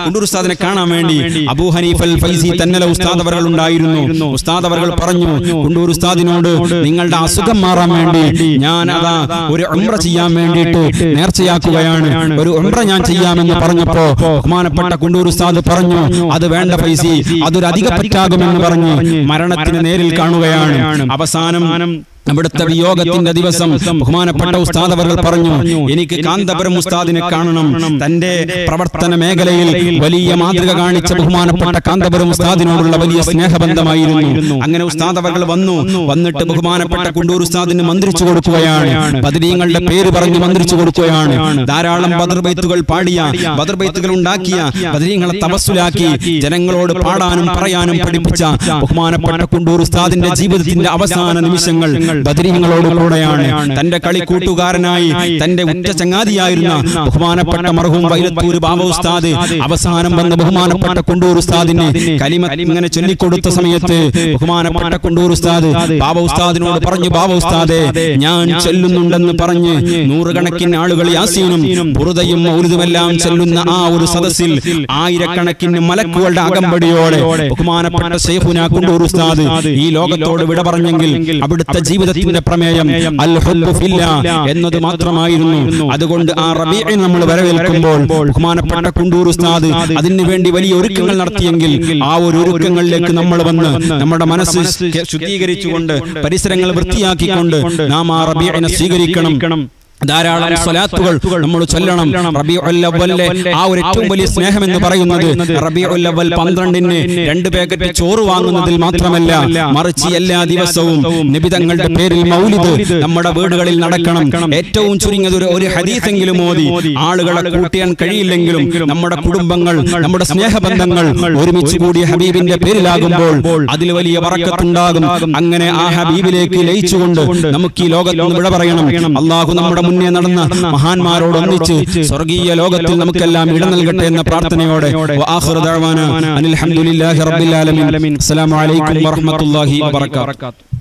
കുണ്ടൂർ ഉസ്താദിനെ കാണാൻ വേണ്ടി അബൂ ഹനീഫൽ ഫൈസി തന്നല ഉസ്താദ് അവർ ഉണ്ടായിരുന്നു ഉസ്താദ് അവർ പറഞ്ഞു ഉണ്ടൂർ ഉസ്താദിനോട് നിങ്ങളുടെ അസുഖം മാറാൻ വേണ്ടി ഞാൻ അതാ ഒരു ഉംറ ചെയ്യാൻ വേണ്ടിയിട്ട് നേർച്ചയാക്കുകയാണ്. ഒരു ഉംറ ഞാൻ ചെയ്യാമെന്ന് പറഞ്ഞപ്പോ ബഹുമാനപ്പെട്ട കുണ്ടൂർ ഉസ്താദ് പറഞ്ഞു അത് വേണ്ട ഫൈസി അതൊരു അധിക പറ്റാകുമെന്ന് പറഞ്ഞു മരണത്തിന് നേരിൽ കാണുകയാണ്. അവസാനം അവിടുത്തെ വിയോഗത്തിന്റെ ദിവസം ബഹുമാനപ്പെട്ട ഉസ്താദ് അവർ പറഞ്ഞു എനിക്ക് കാന്തപുരം ഉസ്താദിനെ കാണണം. തന്റെ പ്രവർത്തന മേഖലയിൽ വലിയ മാതൃക കാണിച്ച ബഹുമാനപ്പെട്ട കാന്തപുരം ഉസ്താദിനോടുള്ള വലിയ സ്നേഹബന്ധമായിരുന്നു. അങ്ങനെ ഉസ്താദ് അവർ വന്നു. വന്നിട്ട് ബഹുമാനപ്പെട്ട കുണ്ടൂർ ഉസ്താദിന് മന്ത്രിച്ചു കൊടുക്കുകയാണ്. ബദരീങ്ങളുടെ പേര് പറഞ്ഞ് മന്ത്രിച്ചു കൊടുക്കുകയാണ്. ധാരാളം ബദർബൈത്തുകൾ പാടിയ ബദർബൈത്തുകൾ ഉണ്ടാക്കിയ ബദരീങ്ങളെ തപസ്സിലാക്കി ജനങ്ങളോട് പാടാനും പറയാനും പഠിപ്പിച്ച ബഹുമാനപ്പെട്ട കുണ്ടൂർ ഉസ്താദിന്റെ ജീവിതത്തിന്റെ അവസാന നിമിഷങ്ങൾ ബദരീങ്ങളോട് കൂടെയാണ്. തന്റെ കളി കൂട്ടുകാരനായി തന്റെ ഉറ്റ ചങ്ങാതിയായിരുന്ന ബഹുമാനപ്പെട്ട മർഹൂം വൈലത്തൂർ ബാബ ഉസ്താദ് അവസാനം വന്ന ബഹുമാനപ്പെട്ട കൊണ്ടൂർ ഉസ്താദിന് കലിമ ഇങ്ങനെ ചൊല്ലിക്കൊടുത്ത സമയത്ത് ബഹുമാനപ്പെട്ട കൊണ്ടൂർ ഉസ്താദ് ബാബ ഉസ്താദിനോട് പറഞ്ഞു ബാബ ഉസ്താദെ ഞാൻ ചൊല്ലുന്നുണ്ടെന്ന് പറഞ്ഞ് നൂറുകണക്കിന് ആളുകൾ യാസീനും ബുറുദയും ഊരുതുമെല്ലാം ചെല്ലുന്ന ആ ഒരു സദസ്സിൽ ആയിരക്കണക്കിന് മലക്കുകളുടെ അകമ്പടിയോടെ ബഹുമാനപ്പെട്ട സേഫുന കൊണ്ടൂർ ഉസ്താദ് ഈ ലോകത്തോട് വിട പറഞ്ഞെങ്കിൽ അവിടുത്തെ ജീവിതത്തിന്റെ പ്രമേയം അൽ ഫില്ലാ എന്നത് മാത്രമായിരുന്നു. അതുകൊണ്ട് ആ റബീഇനെ നമ്മൾ വരവേൽക്കുമ്പോൾ ബഹുമാനപ്പെട്ട കുണ്ടൂർ ഉസ്താദ് അതിനു വേണ്ടി വലിയ ഒരുക്കങ്ങൾ നടത്തിയെങ്കിൽ ആ ഒരു ഒരുക്കങ്ങളിലേക്ക് നമ്മൾ വന്ന് നമ്മുടെ മനസ്സ് ശുദ്ധീകരിച്ചുകൊണ്ട് പരിസരങ്ങൾ വൃത്തിയാക്കിക്കൊണ്ട് നാം ആ റബീഇനെ സ്വീകരിക്കണം. ധാരാളം സ്വലാത്തുകൾ നമ്മൾ ചൊല്ലണം. റബീഉൽ അവ്വലിലെ ആ ഒരു ഏറ്റവും വലിയ സ്നേഹം എന്ന് പറയുന്നത് റബി ഒല്ലവൽ പന്ത്രണ്ടിന് രണ്ട് പേക്കറ്റ് ചോറ് വാങ്ങുന്നതിൽ മാത്രമല്ല മറിച്ച് എല്ലാ ദിവസവും നിബിതങ്ങളുടെ പേരിൽ മൗലിദ് നമ്മുടെ വീടുകളിൽ നടക്കണം. ഏറ്റവും ചുരുങ്ങിയത് ഒരു ഹരീസെങ്കിലും ഹദീസെങ്കിലും മോദി ആളുകളെ കൂട്ടിയാൻ കഴിയില്ലെങ്കിലും നമ്മുടെ കുടുംബങ്ങൾ നമ്മുടെ സ്നേഹബന്ധങ്ങൾ ഒരുമിച്ച് കൂടി ഹബീബിന്റെ പേരിലാകുമ്പോൾ അതിൽ വലിയ വറക്കത്തുണ്ടാകും. അങ്ങനെ ആ ഹബീബിലേക്ക് ലയിച്ചുകൊണ്ട് നമുക്ക് ഈ ലോകത്ത് വിട പറയണം. അള്ളാഹു നമ്മുടെ മുന്നേ നടന്ന മഹാന്മാരോട് ഒന്നിച്ച് സ്വർഗീയ ലോകത്തിൽ നമുക്കെല്ലാം ഇട നൽകട്ടെ എന്ന പ്രാർത്ഥനയോടെ അസ്സലാമു അലൈക്കും വറഹ്മത്തുള്ളാഹി വബറകാതുഹു